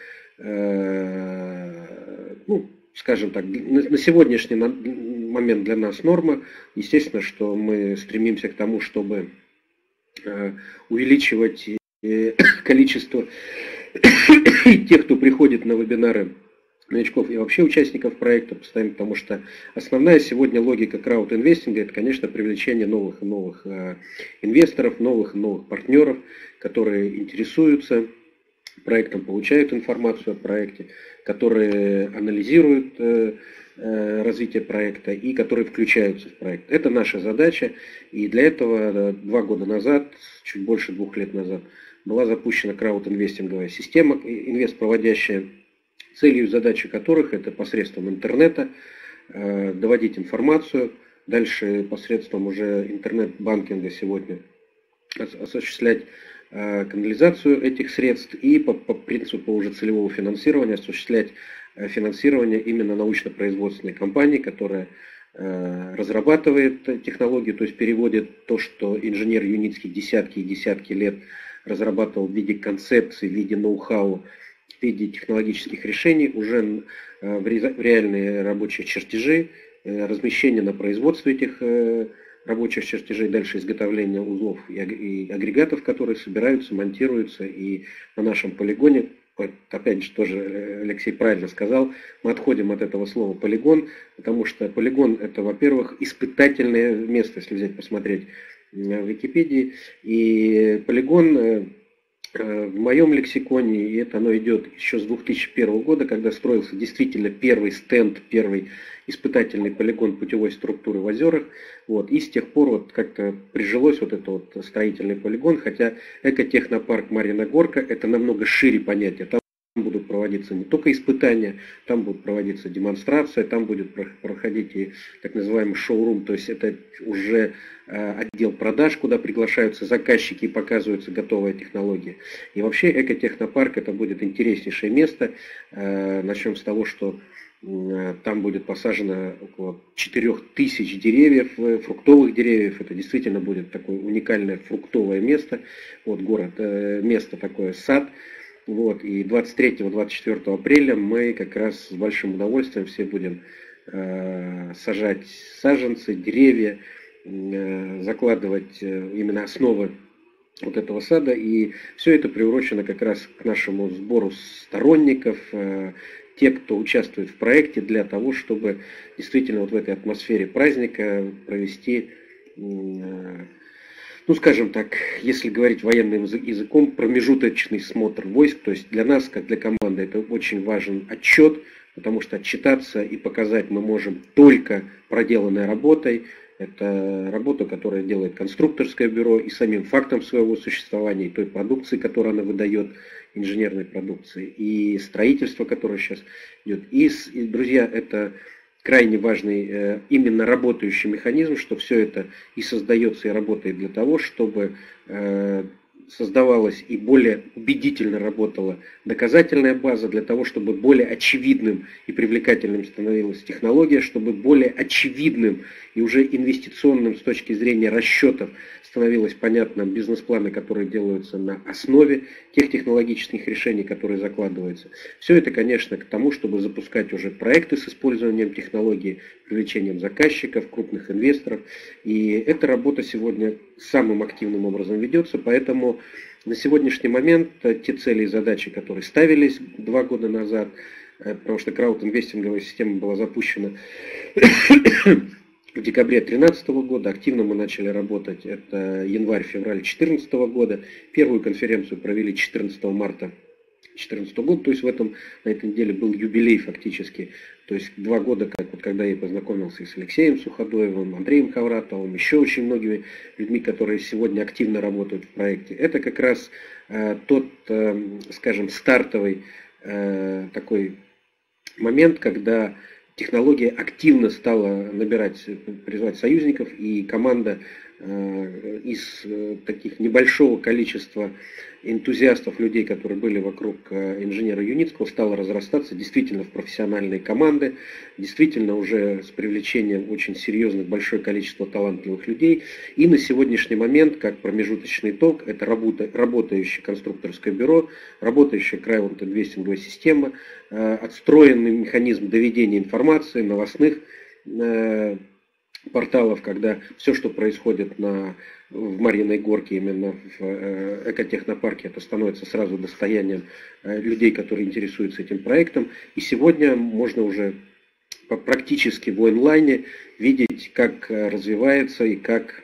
ну, скажем так, на сегодняшний момент для нас норма. Естественно, что мы стремимся к тому, чтобы э, увеличивать э, количество тех, кто приходит на вебинары новичков и вообще участников проекта постоянно, потому что основная сегодня логика крауд-инвестинга это, конечно, привлечение новых и новых э, инвесторов, новых и новых партнеров, которые интересуются проектом, получают информацию о проекте, которые анализируют развития проекта и которые включаются в проект. Это наша задача, и для этого э, два года назад, чуть больше двух лет назад, была запущена краудинвестинговая система, инвест-проводящая, целью и задачей которых это посредством интернета э, доводить информацию, дальше посредством уже интернет-банкинга сегодня осуществлять канализацию этих средств и по, по принципу уже целевого финансирования осуществлять финансирование именно научно-производственной компании, которая разрабатывает технологии, то есть переводит то, что инженер Юницкий десятки и десятки лет разрабатывал в виде концепции, в виде ноу-хау, в виде технологических решений уже в реальные рабочие чертежи, Э, размещение на производство этих э, рабочих чертежей, дальше изготовление узлов и агрегатов, которые собираются, монтируются. И на нашем полигоне, опять же, тоже э, Алексей правильно сказал, мы отходим от этого слова полигон, потому что полигон это, во-первых, испытательное место, если взять посмотреть в Википедии. И полигон в моем лексиконе, и это оно идет еще с 2001 года, когда строился действительно первый стенд, первый испытательный полигон путевой структуры в озерах. Вот. И с тех пор вот как-то прижилось вот этот вот строительный полигон, хотя экотехнопарк Марина Горка это намного шире понятие. Там проводиться не только испытания, там будут проводиться демонстрация, там будет проходить и так называемый шоурум, то есть это уже э, отдел продаж, куда приглашаются заказчики и показываются готовая технология. И вообще экотехнопарк это будет интереснейшее место. Э, начнем с того, что Э, там будет посажено около 4000 деревьев, фруктовых деревьев. Это действительно будет такое уникальное фруктовое место. Вот город, место такое, сад. Вот, и 23-24 апреля мы как раз с большим удовольствием все будем сажать саженцы, деревья, закладывать именно основы вот этого сада. И все это приурочено как раз к нашему сбору сторонников, те, кто участвует в проекте, для того, чтобы действительно вот в этой атмосфере праздника провести, ну скажем так, если говорить военным языком, промежуточный смотр войск. То есть для нас, как для команды, это очень важен отчет, потому что отчитаться и показать мы можем только проделанной работой, это работа, которая делает конструкторское бюро и самим фактом своего существования, и той продукции, которую она выдает, инженерной продукции, и строительство, которое сейчас идет. И, друзья, это крайне важный э, именно работающий механизм, что все это и создается, и работает для того, чтобы э, создавалась и более убедительно работала доказательная база для того, чтобы более очевидным и привлекательным становилась технология, чтобы более очевидным и уже инвестиционным с точки зрения расчетов становилось понятно бизнес-планы, которые делаются на основе тех технологических решений, которые закладываются. Все это, конечно, к тому, чтобы запускать уже проекты с использованием технологий, привлечением заказчиков, крупных инвесторов. И эта работа сегодня самым активным образом ведется, поэтому на сегодняшний момент те цели и задачи, которые ставились два года назад, э, потому что краудинвестинговая система была запущена в декабре 2013 года. Активно мы начали работать, это январь-февраль 2014 года. Первую конференцию провели 14 марта 2014 года, то есть в этом, на этой неделе был юбилей фактически. То есть два года, как вот когда я познакомился с Алексеем Суходоевым, Андреем Хавратовым, еще очень многими людьми, которые сегодня активно работают в проекте. Это как раз э, тот, э, скажем, стартовый э, такой момент, когда технология активно стала набирать, призвать союзников, и команда из э, таких небольшого количества энтузиастов, людей, которые были вокруг э, инженера Юницкого, стало разрастаться действительно в профессиональные команды, действительно уже с привлечением очень серьезных, большое количество талантливых людей. И на сегодняшний момент, как промежуточный итог, это работа, работающее конструкторское бюро, работающая краевая инвестинговая система, э, отстроенный механизм доведения информации, новостных э, порталов, когда все, что происходит на в Марьиной Горке, именно в э, экотехнопарке, это становится сразу достоянием э, людей, которые интересуются этим проектом. И сегодня можно уже практически в онлайне видеть, как э, развивается и как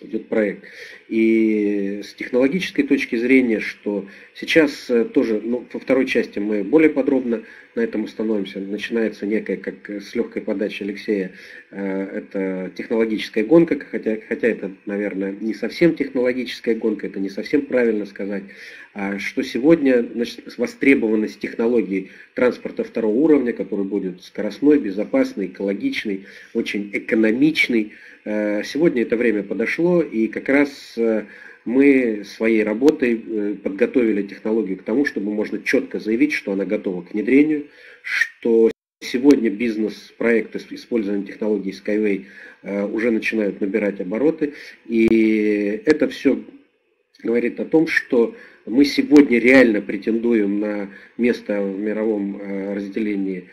идет проект. И с технологической точки зрения, что сейчас тоже, ну, во второй части мы более подробно на этом остановимся. Начинается некая, как с легкой подачи Алексея, э, это технологическая гонка, хотя, хотя это, наверное, не совсем технологическая гонка, это не совсем правильно сказать, а что сегодня значит, востребованность технологий транспорта второго уровня, который будет скоростной, безопасный, экологичный, очень экономичный, э, сегодня это время подошло, и как раз э, мы своей работой э, подготовили технологию к тому, чтобы можно четко заявить, что она готова к внедрению, что сегодня бизнес-проекты с использованием технологий Skyway э, уже начинают набирать обороты, и это все говорит о том, что мы сегодня реально претендуем на место в мировом э, разделении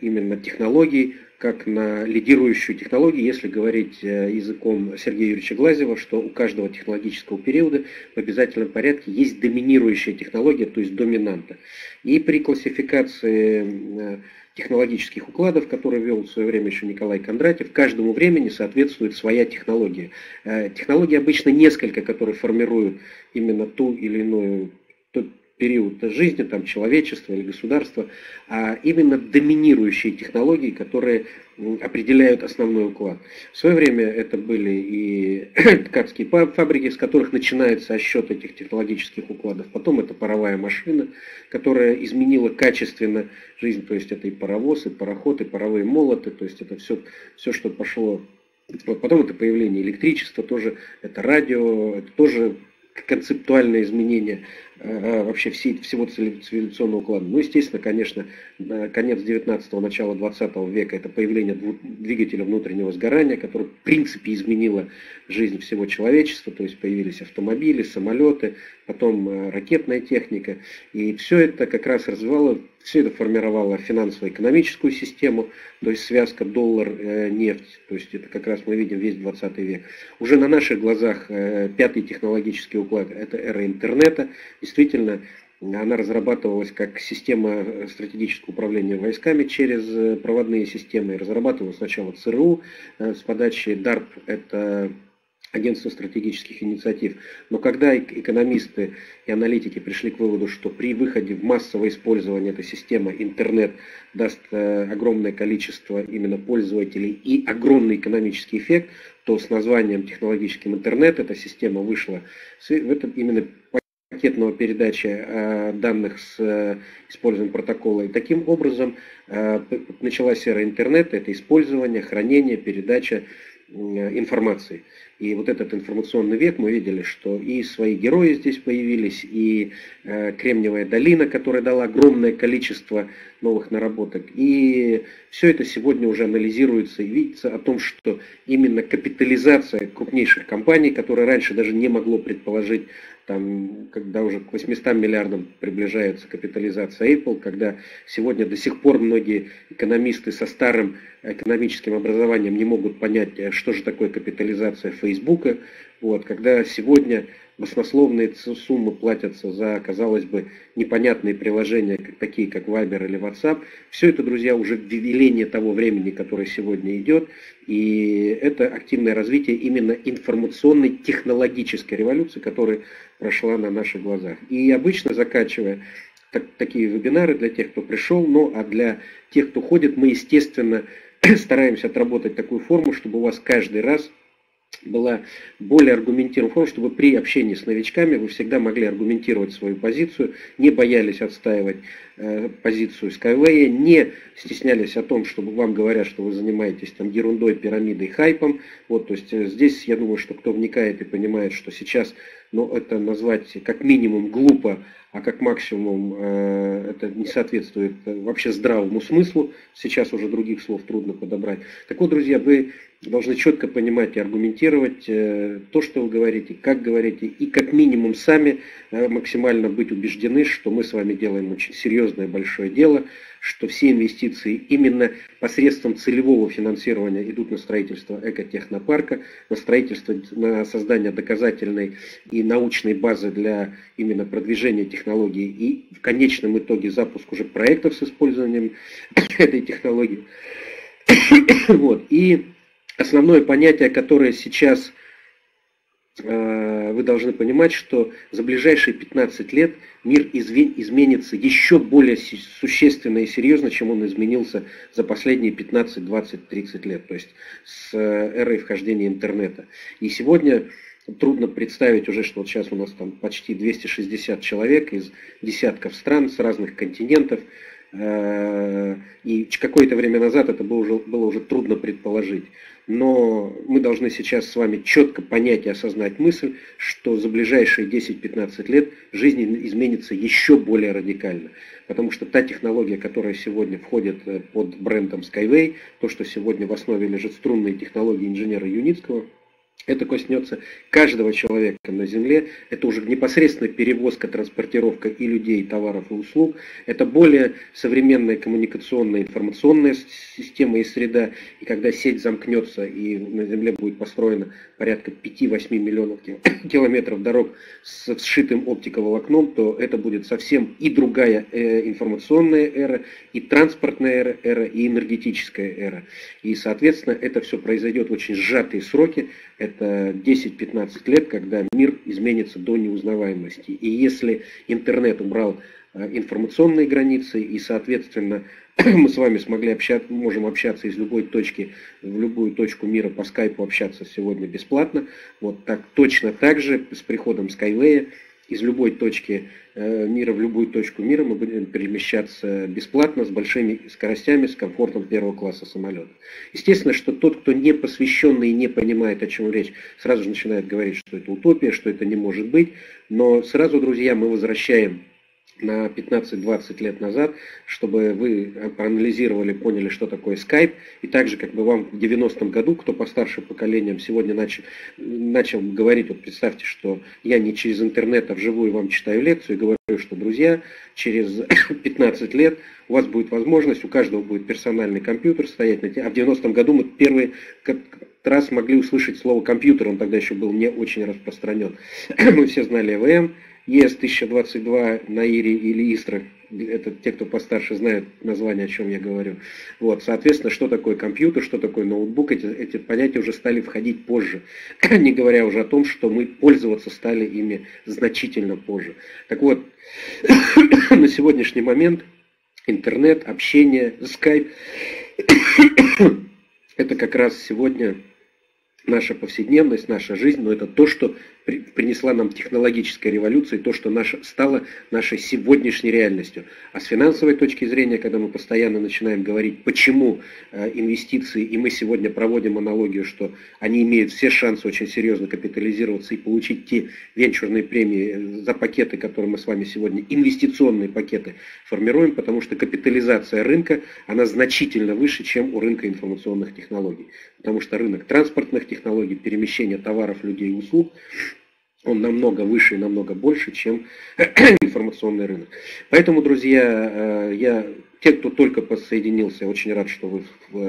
именно технологий, как на лидирующую технологию, если говорить э, языком Сергея Юрьевича Глазева, что у каждого технологического периода в обязательном порядке есть доминирующая технология, то есть доминанта. И при классификации э, технологических укладов, которые вел в свое время еще Николай Кондратьев, каждому времени соответствует своя технология. Э, технологий обычно несколько, которые формируют именно ту или иную период жизни там, человечества или государства, а именно доминирующие технологии, которые определяют основной уклад. В свое время это были и ткацкие фабрики, с которых начинается отсчет этих технологических укладов. Потом это паровая машина, которая изменила качественно жизнь, то есть это и паровоз, и пароход, и паровые молоты, то есть это все, все что пошло. Потом это появление электричества, тоже. Это радио, это тоже концептуальное изменение вообще всей, всего цивилизационного уклада. Ну, естественно, конечно, конец 19-го, начало 20 века это появление двигателя внутреннего сгорания, которое в принципе изменило жизнь всего человечества, то есть появились автомобили, самолеты, потом э, ракетная техника. И все это как раз развивало, все это формировало финансово-экономическую систему, то есть связка доллар-нефть, то есть это как раз мы видим весь 20 век. Уже на наших глазах э, пятый технологический уклад – это эра интернета. Действительно, она разрабатывалась как система стратегического управления войсками через э, проводные системы. Разрабатывалась сначала ЦРУ с подачи DARP, это агентства стратегических инициатив. Но когда экономисты и аналитики пришли к выводу, что при выходе в массовое использование этой системы интернет даст э, огромное количество именно пользователей и огромный экономический эффект, то с названием технологическим интернет эта система вышла в этом именно пакетного передачи э, данных с э, использованием протокола. И таким образом началась эра интернета, это использование, хранение, передача информации. И вот этот информационный век мы видели, что и свои герои здесь появились, и э, Кремниевая долина, которая дала огромное количество новых наработок. И все это сегодня уже анализируется и видится о том, что именно капитализация крупнейших компаний, которые раньше даже не могло предположить там, когда уже к 800 миллиардам приближается капитализация Apple, когда сегодня до сих пор многие экономисты со старым экономическим образованием не могут понять, э, что же такое капитализация Facebook, вот, когда сегодня баснословные суммы платятся за, казалось бы, непонятные приложения, такие как Viber или WhatsApp. Все это, друзья, уже веление того времени, которое сегодня идет. И это активное развитие именно информационной технологической революции, которая прошла на наших глазах. И обычно, заканчивая так, такие вебинары для тех, кто пришел, ну а для тех, кто ходит, мы, естественно, стараемся отработать такую форму, чтобы у вас каждый раз была более аргументированная форма, чтобы при общении с новичками вы всегда могли аргументировать свою позицию, не боялись отстаивать позицию Skyway, не стеснялись о том, чтобы вам говорят, что вы занимаетесь там ерундой, пирамидой, хайпом. Вот, то есть э, здесь я думаю, что кто вникает и понимает, что сейчас ну, это назвать как минимум глупо, а как максимум э, это не соответствует вообще здравому смыслу. Сейчас уже других слов трудно подобрать. Так вот, друзья, вы должны четко понимать и аргументировать э, то, что вы говорите, как говорите, и как минимум сами э, максимально быть убеждены, что мы с вами делаем очень серьезное большое дело, что все инвестиции именно посредством целевого финансирования идут на строительство экотехнопарка, на строительство, на создание доказательной и научной базы для именно продвижения технологий и в конечном итоге запуск уже проектов с использованием этой технологии. Вот. И основное понятие, которое сейчас вы должны понимать, что за ближайшие 15 лет мир изменится еще более существенно и серьезно, чем он изменился за последние 15, 20, 30 лет, то есть с э, эрой вхождения интернета. И сегодня трудно представить уже, что вот сейчас у нас там почти 260 человек из десятков стран с разных континентов, э, и какое-то время назад это было уже, было уже трудно предположить. Но мы должны сейчас с вами четко понять и осознать мысль, что за ближайшие 10-15 лет жизнь изменится еще более радикально. Потому что та технология, которая сегодня входит э, под брендом Skyway, то, что сегодня в основе лежит струнные технологии инженера Юницкого – это коснется каждого человека на Земле. Это уже непосредственно перевозка, транспортировка и людей, товаров, и услуг. Это более современная коммуникационная информационная система и среда. И когда сеть замкнется и на Земле будет построено порядка 5-8 миллионов километров дорог с сшитым оптиковолокном, то это будет совсем и другая э, информационная эра, и транспортная эра, эра, и энергетическая эра. И, соответственно, это все произойдет в очень сжатые сроки это 10-15 лет, когда мир изменится до неузнаваемости. И если интернет убрал э, информационные границы, и, соответственно, мы с вами смогли общаться, можем общаться из любой точки, в любую точку мира по скайпу общаться сегодня бесплатно, вот так точно так же с приходом Skyway из любой точки э, мира в любую точку мира мы будем перемещаться бесплатно, с большими скоростями, с комфортом первого класса самолета. Естественно, что тот, кто не посвященный и не понимает, о чем речь, сразу же начинает говорить, что это утопия, что это не может быть. Но сразу, друзья, мы возвращаем на 15-20 лет назад, чтобы вы проанализировали, поняли, что такое Skype, и также как бы вам в 90-м году, кто по старшим поколениям сегодня начал, начал говорить, вот представьте, что я не через интернет, а вживую вам читаю лекцию и говорю, что, друзья, через 15 лет у вас будет возможность, у каждого будет персональный компьютер стоять на те, а в 90-м году мы первый раз могли услышать слово компьютер, он тогда еще был не очень распространен. Мы все знали ЭВМ, ЕС-1022 на Ире или Истра, это те, кто постарше знают название, о чем я говорю. Вот, соответственно, что такое компьютер, что такое ноутбук, эти, эти понятия уже стали входить позже, не говоря уже о том, что мы пользоваться стали ими значительно позже. Так вот, на сегодняшний момент интернет, общение, скайп, это как раз сегодня наша повседневность, наша жизнь, но это то, что принесла нам технологическая революция, то, что наше, стало нашей сегодняшней реальностью. А с финансовой точки зрения, когда мы постоянно начинаем говорить, почему э, инвестиции, и мы сегодня проводим аналогию, что они имеют все шансы очень серьезно капитализироваться и получить те венчурные премии э, за пакеты, которые мы с вами сегодня, инвестиционные пакеты формируем, потому что капитализация рынка, она значительно выше, чем у рынка информационных технологий. Потому что рынок транспортных технологий, перемещения товаров, людей и услуг, он намного выше и намного больше, чем информационный рынок. Поэтому, друзья, э, я, те, кто только подсоединился, очень рад, что вы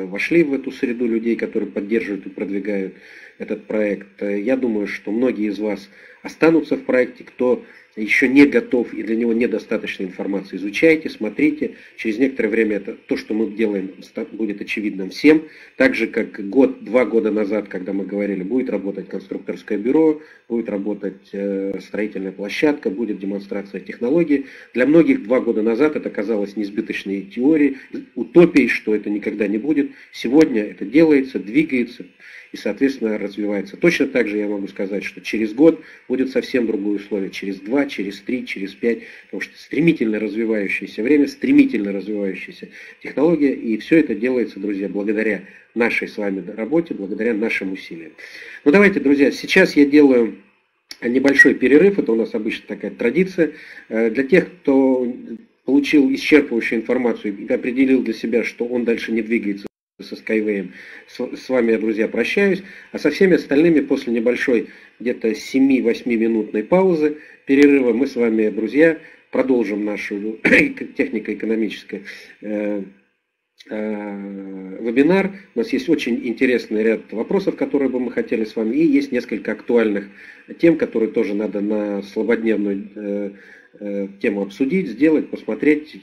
вошли в эту среду людей, которые поддерживают и продвигают этот проект. Э, я думаю, что многие из вас останутся в проекте, кто еще не готов и для него недостаточно информации. Изучайте, смотрите. Через некоторое время это то, что мы делаем, будет очевидным всем. Так же, как год, два года назад, когда мы говорили, будет работать конструкторское бюро, будет работать э, строительная площадка, будет демонстрация технологий. Для многих два года назад это казалось несбыточной теорией, утопией, что это никогда не будет. Сегодня это делается, двигается и, соответственно, развивается. Точно так же я могу сказать, что через год будет совсем другое условие, через два, через три, через пять, потому что стремительно развивающееся время, стремительно развивающаяся технология, и все это делается, друзья, благодаря нашей с вами работе, благодаря нашим усилиям. Ну давайте, друзья, сейчас я делаю небольшой перерыв, это у нас обычно такая традиция. Э, для тех, кто получил исчерпывающую информацию и определил для себя, что он дальше не двигается со Skyway. С, с вами я, друзья, прощаюсь. А со всеми остальными после небольшой где-то 7-8 минутной паузы, перерыва, мы с вами, друзья, продолжим нашу технико-экономическое э, э, вебинар. У нас есть очень интересный ряд вопросов, которые бы мы хотели с вами, и есть несколько актуальных тем, которые тоже надо на слабодневную э, Э, тему обсудить, сделать, посмотреть,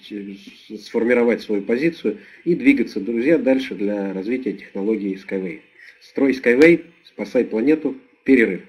сформировать свою позицию и двигаться, друзья, дальше для развития технологии Skyway. Строй Skyway, спасай планету, перерыв.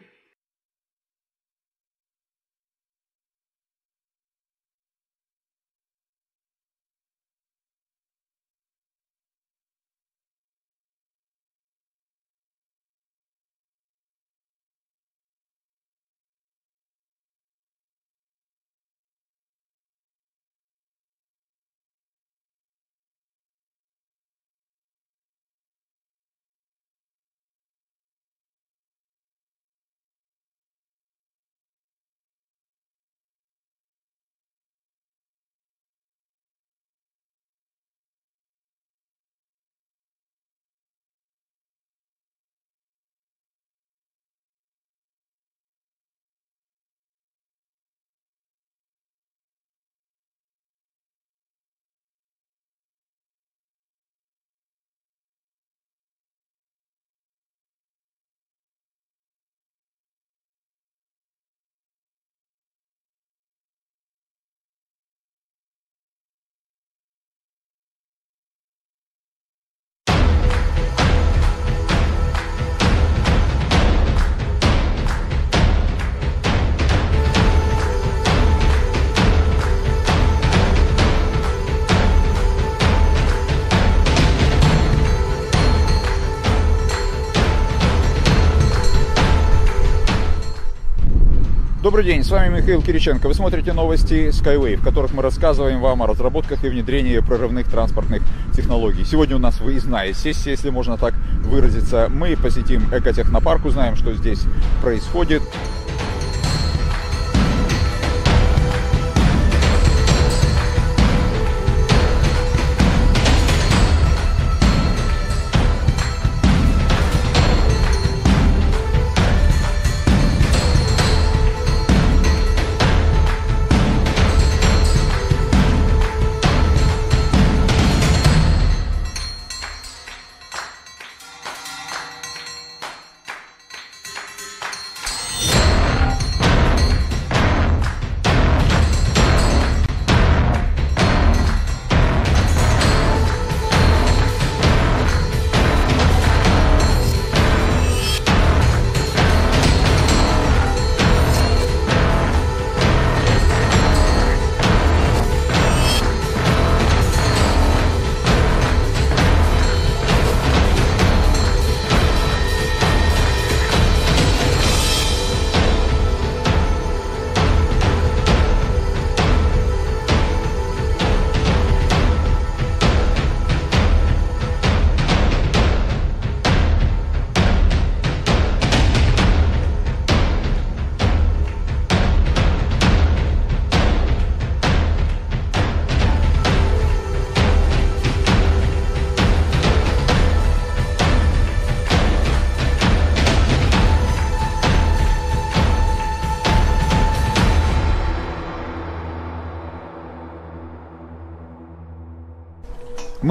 Добрый день, с вами Михаил Кириченко. Вы смотрите новости Skyway, в которых мы рассказываем вам о разработках и внедрении прорывных транспортных технологий. Сегодня у нас выездная сессия, если можно так выразиться. Мы посетим экотехнопарк, узнаем, что здесь происходит.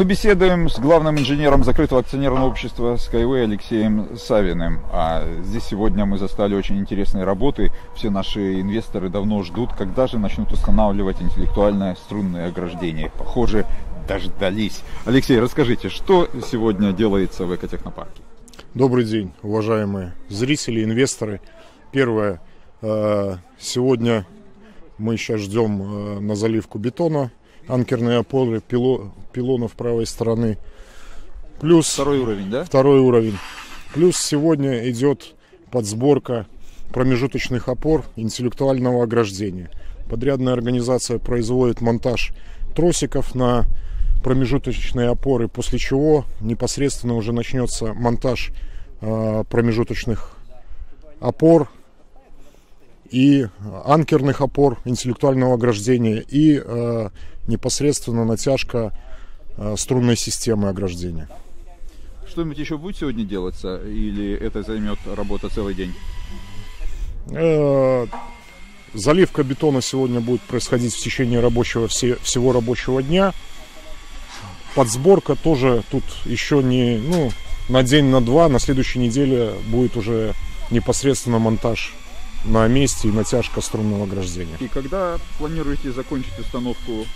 Беседуем с главным инженером закрытого акционерного общества Skyway Алексеем Савиным. А здесь сегодня мы застали очень интересные работы. Все наши инвесторы давно ждут, когда же начнут устанавливать интеллектуальное струнное ограждение. Похоже, дождались. Алексей, расскажите, что сегодня делается в экотехнопарке? Добрый день, уважаемые зрители, инвесторы. Первое, э, сегодня мы сейчас ждем э, на заливку бетона анкерные опоры пило, пилонов правой стороны. Плюс второй уровень, да? Второй уровень. Плюс сегодня идет подсборка промежуточных опор интеллектуального ограждения. Подрядная организация производит монтаж тросиков на промежуточные опоры, после чего непосредственно уже начнется монтаж э, промежуточных опор и анкерных опор интеллектуального ограждения и э, непосредственно натяжка э, струнной системы ограждения. Что-нибудь еще будет сегодня делаться или это займет работа целый день? Э, заливка бетона сегодня будет происходить в течение рабочего, все, всего рабочего дня. Подсборка тоже тут еще не, ну, на день, на два, на следующей неделе будет уже непосредственно монтаж на месте и натяжка струнного ограждения. И когда планируете закончить установку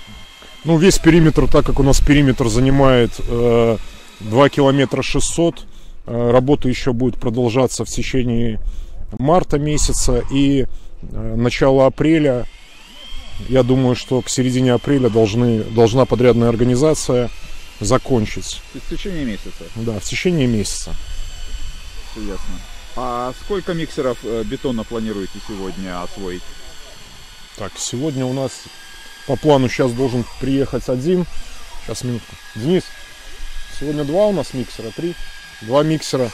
ну, весь периметр, так как у нас периметр занимает э, 2 километра 600, э, работа еще будет продолжаться в течение марта месяца и э, начала апреля. Я думаю, что к середине апреля должны, должна подрядная организация закончить. В течение месяца? Да, в течение месяца. Все ясно. А сколько миксеров э, бетона планируете сегодня освоить? Так, сегодня у нас по плану сейчас должен приехать один. Сейчас минутку. Денис, сегодня два у нас миксера, три. Два миксера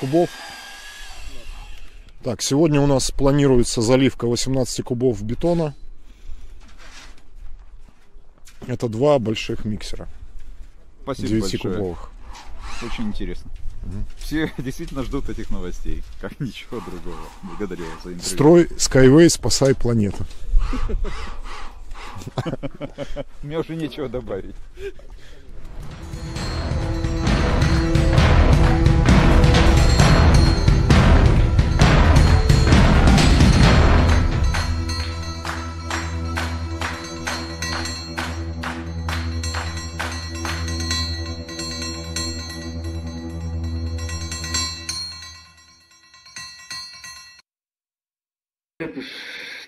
кубов. Так, сегодня у нас планируется заливка 18 кубов бетона. Это два больших миксера. Спасибо 9 большое. кубовых. Очень интересно. Все действительно ждут этих новостей, как ничего другого. Благодарю за интервью. Строй Skyway, спасай планету. Мне уже нечего добавить.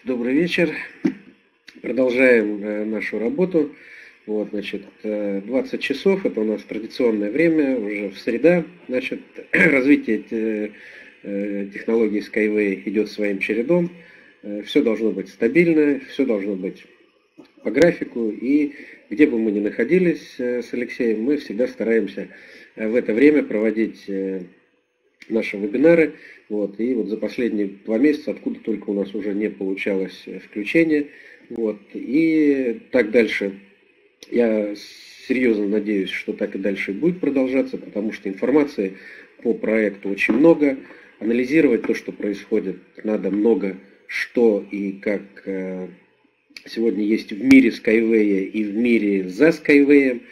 Добрый вечер. Продолжаем э, нашу работу. Вот, значит, 20 э, часов, это у нас традиционное время, уже в среда. Значит, развитие э, технологии Skyway идет своим чередом. Все должно быть стабильно, все должно быть по графику. И где бы мы ни находились с Алексеем, мы всегда стараемся в это время проводить наши вебинары. Вот, и вот за последние два месяца, откуда только у нас уже не получалось включение. Вот, и так дальше. Я серьезно надеюсь, что так и дальше будет продолжаться, потому что информации по проекту очень много. Анализировать то, что происходит, надо много что и как э, сегодня есть в мире Skyway и в мире за Skyway.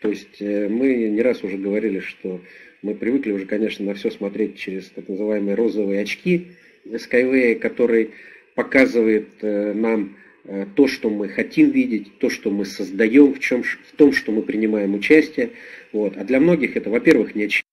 То есть э, мы не раз уже говорили, что мы привыкли уже, конечно, на все смотреть через так называемые розовые очки Skyway, который показывает э, нам э, то, что мы хотим видеть, то, что мы создаем, в, чем, в том, что мы принимаем участие. Вот. А для многих это, во-первых, не очевидно.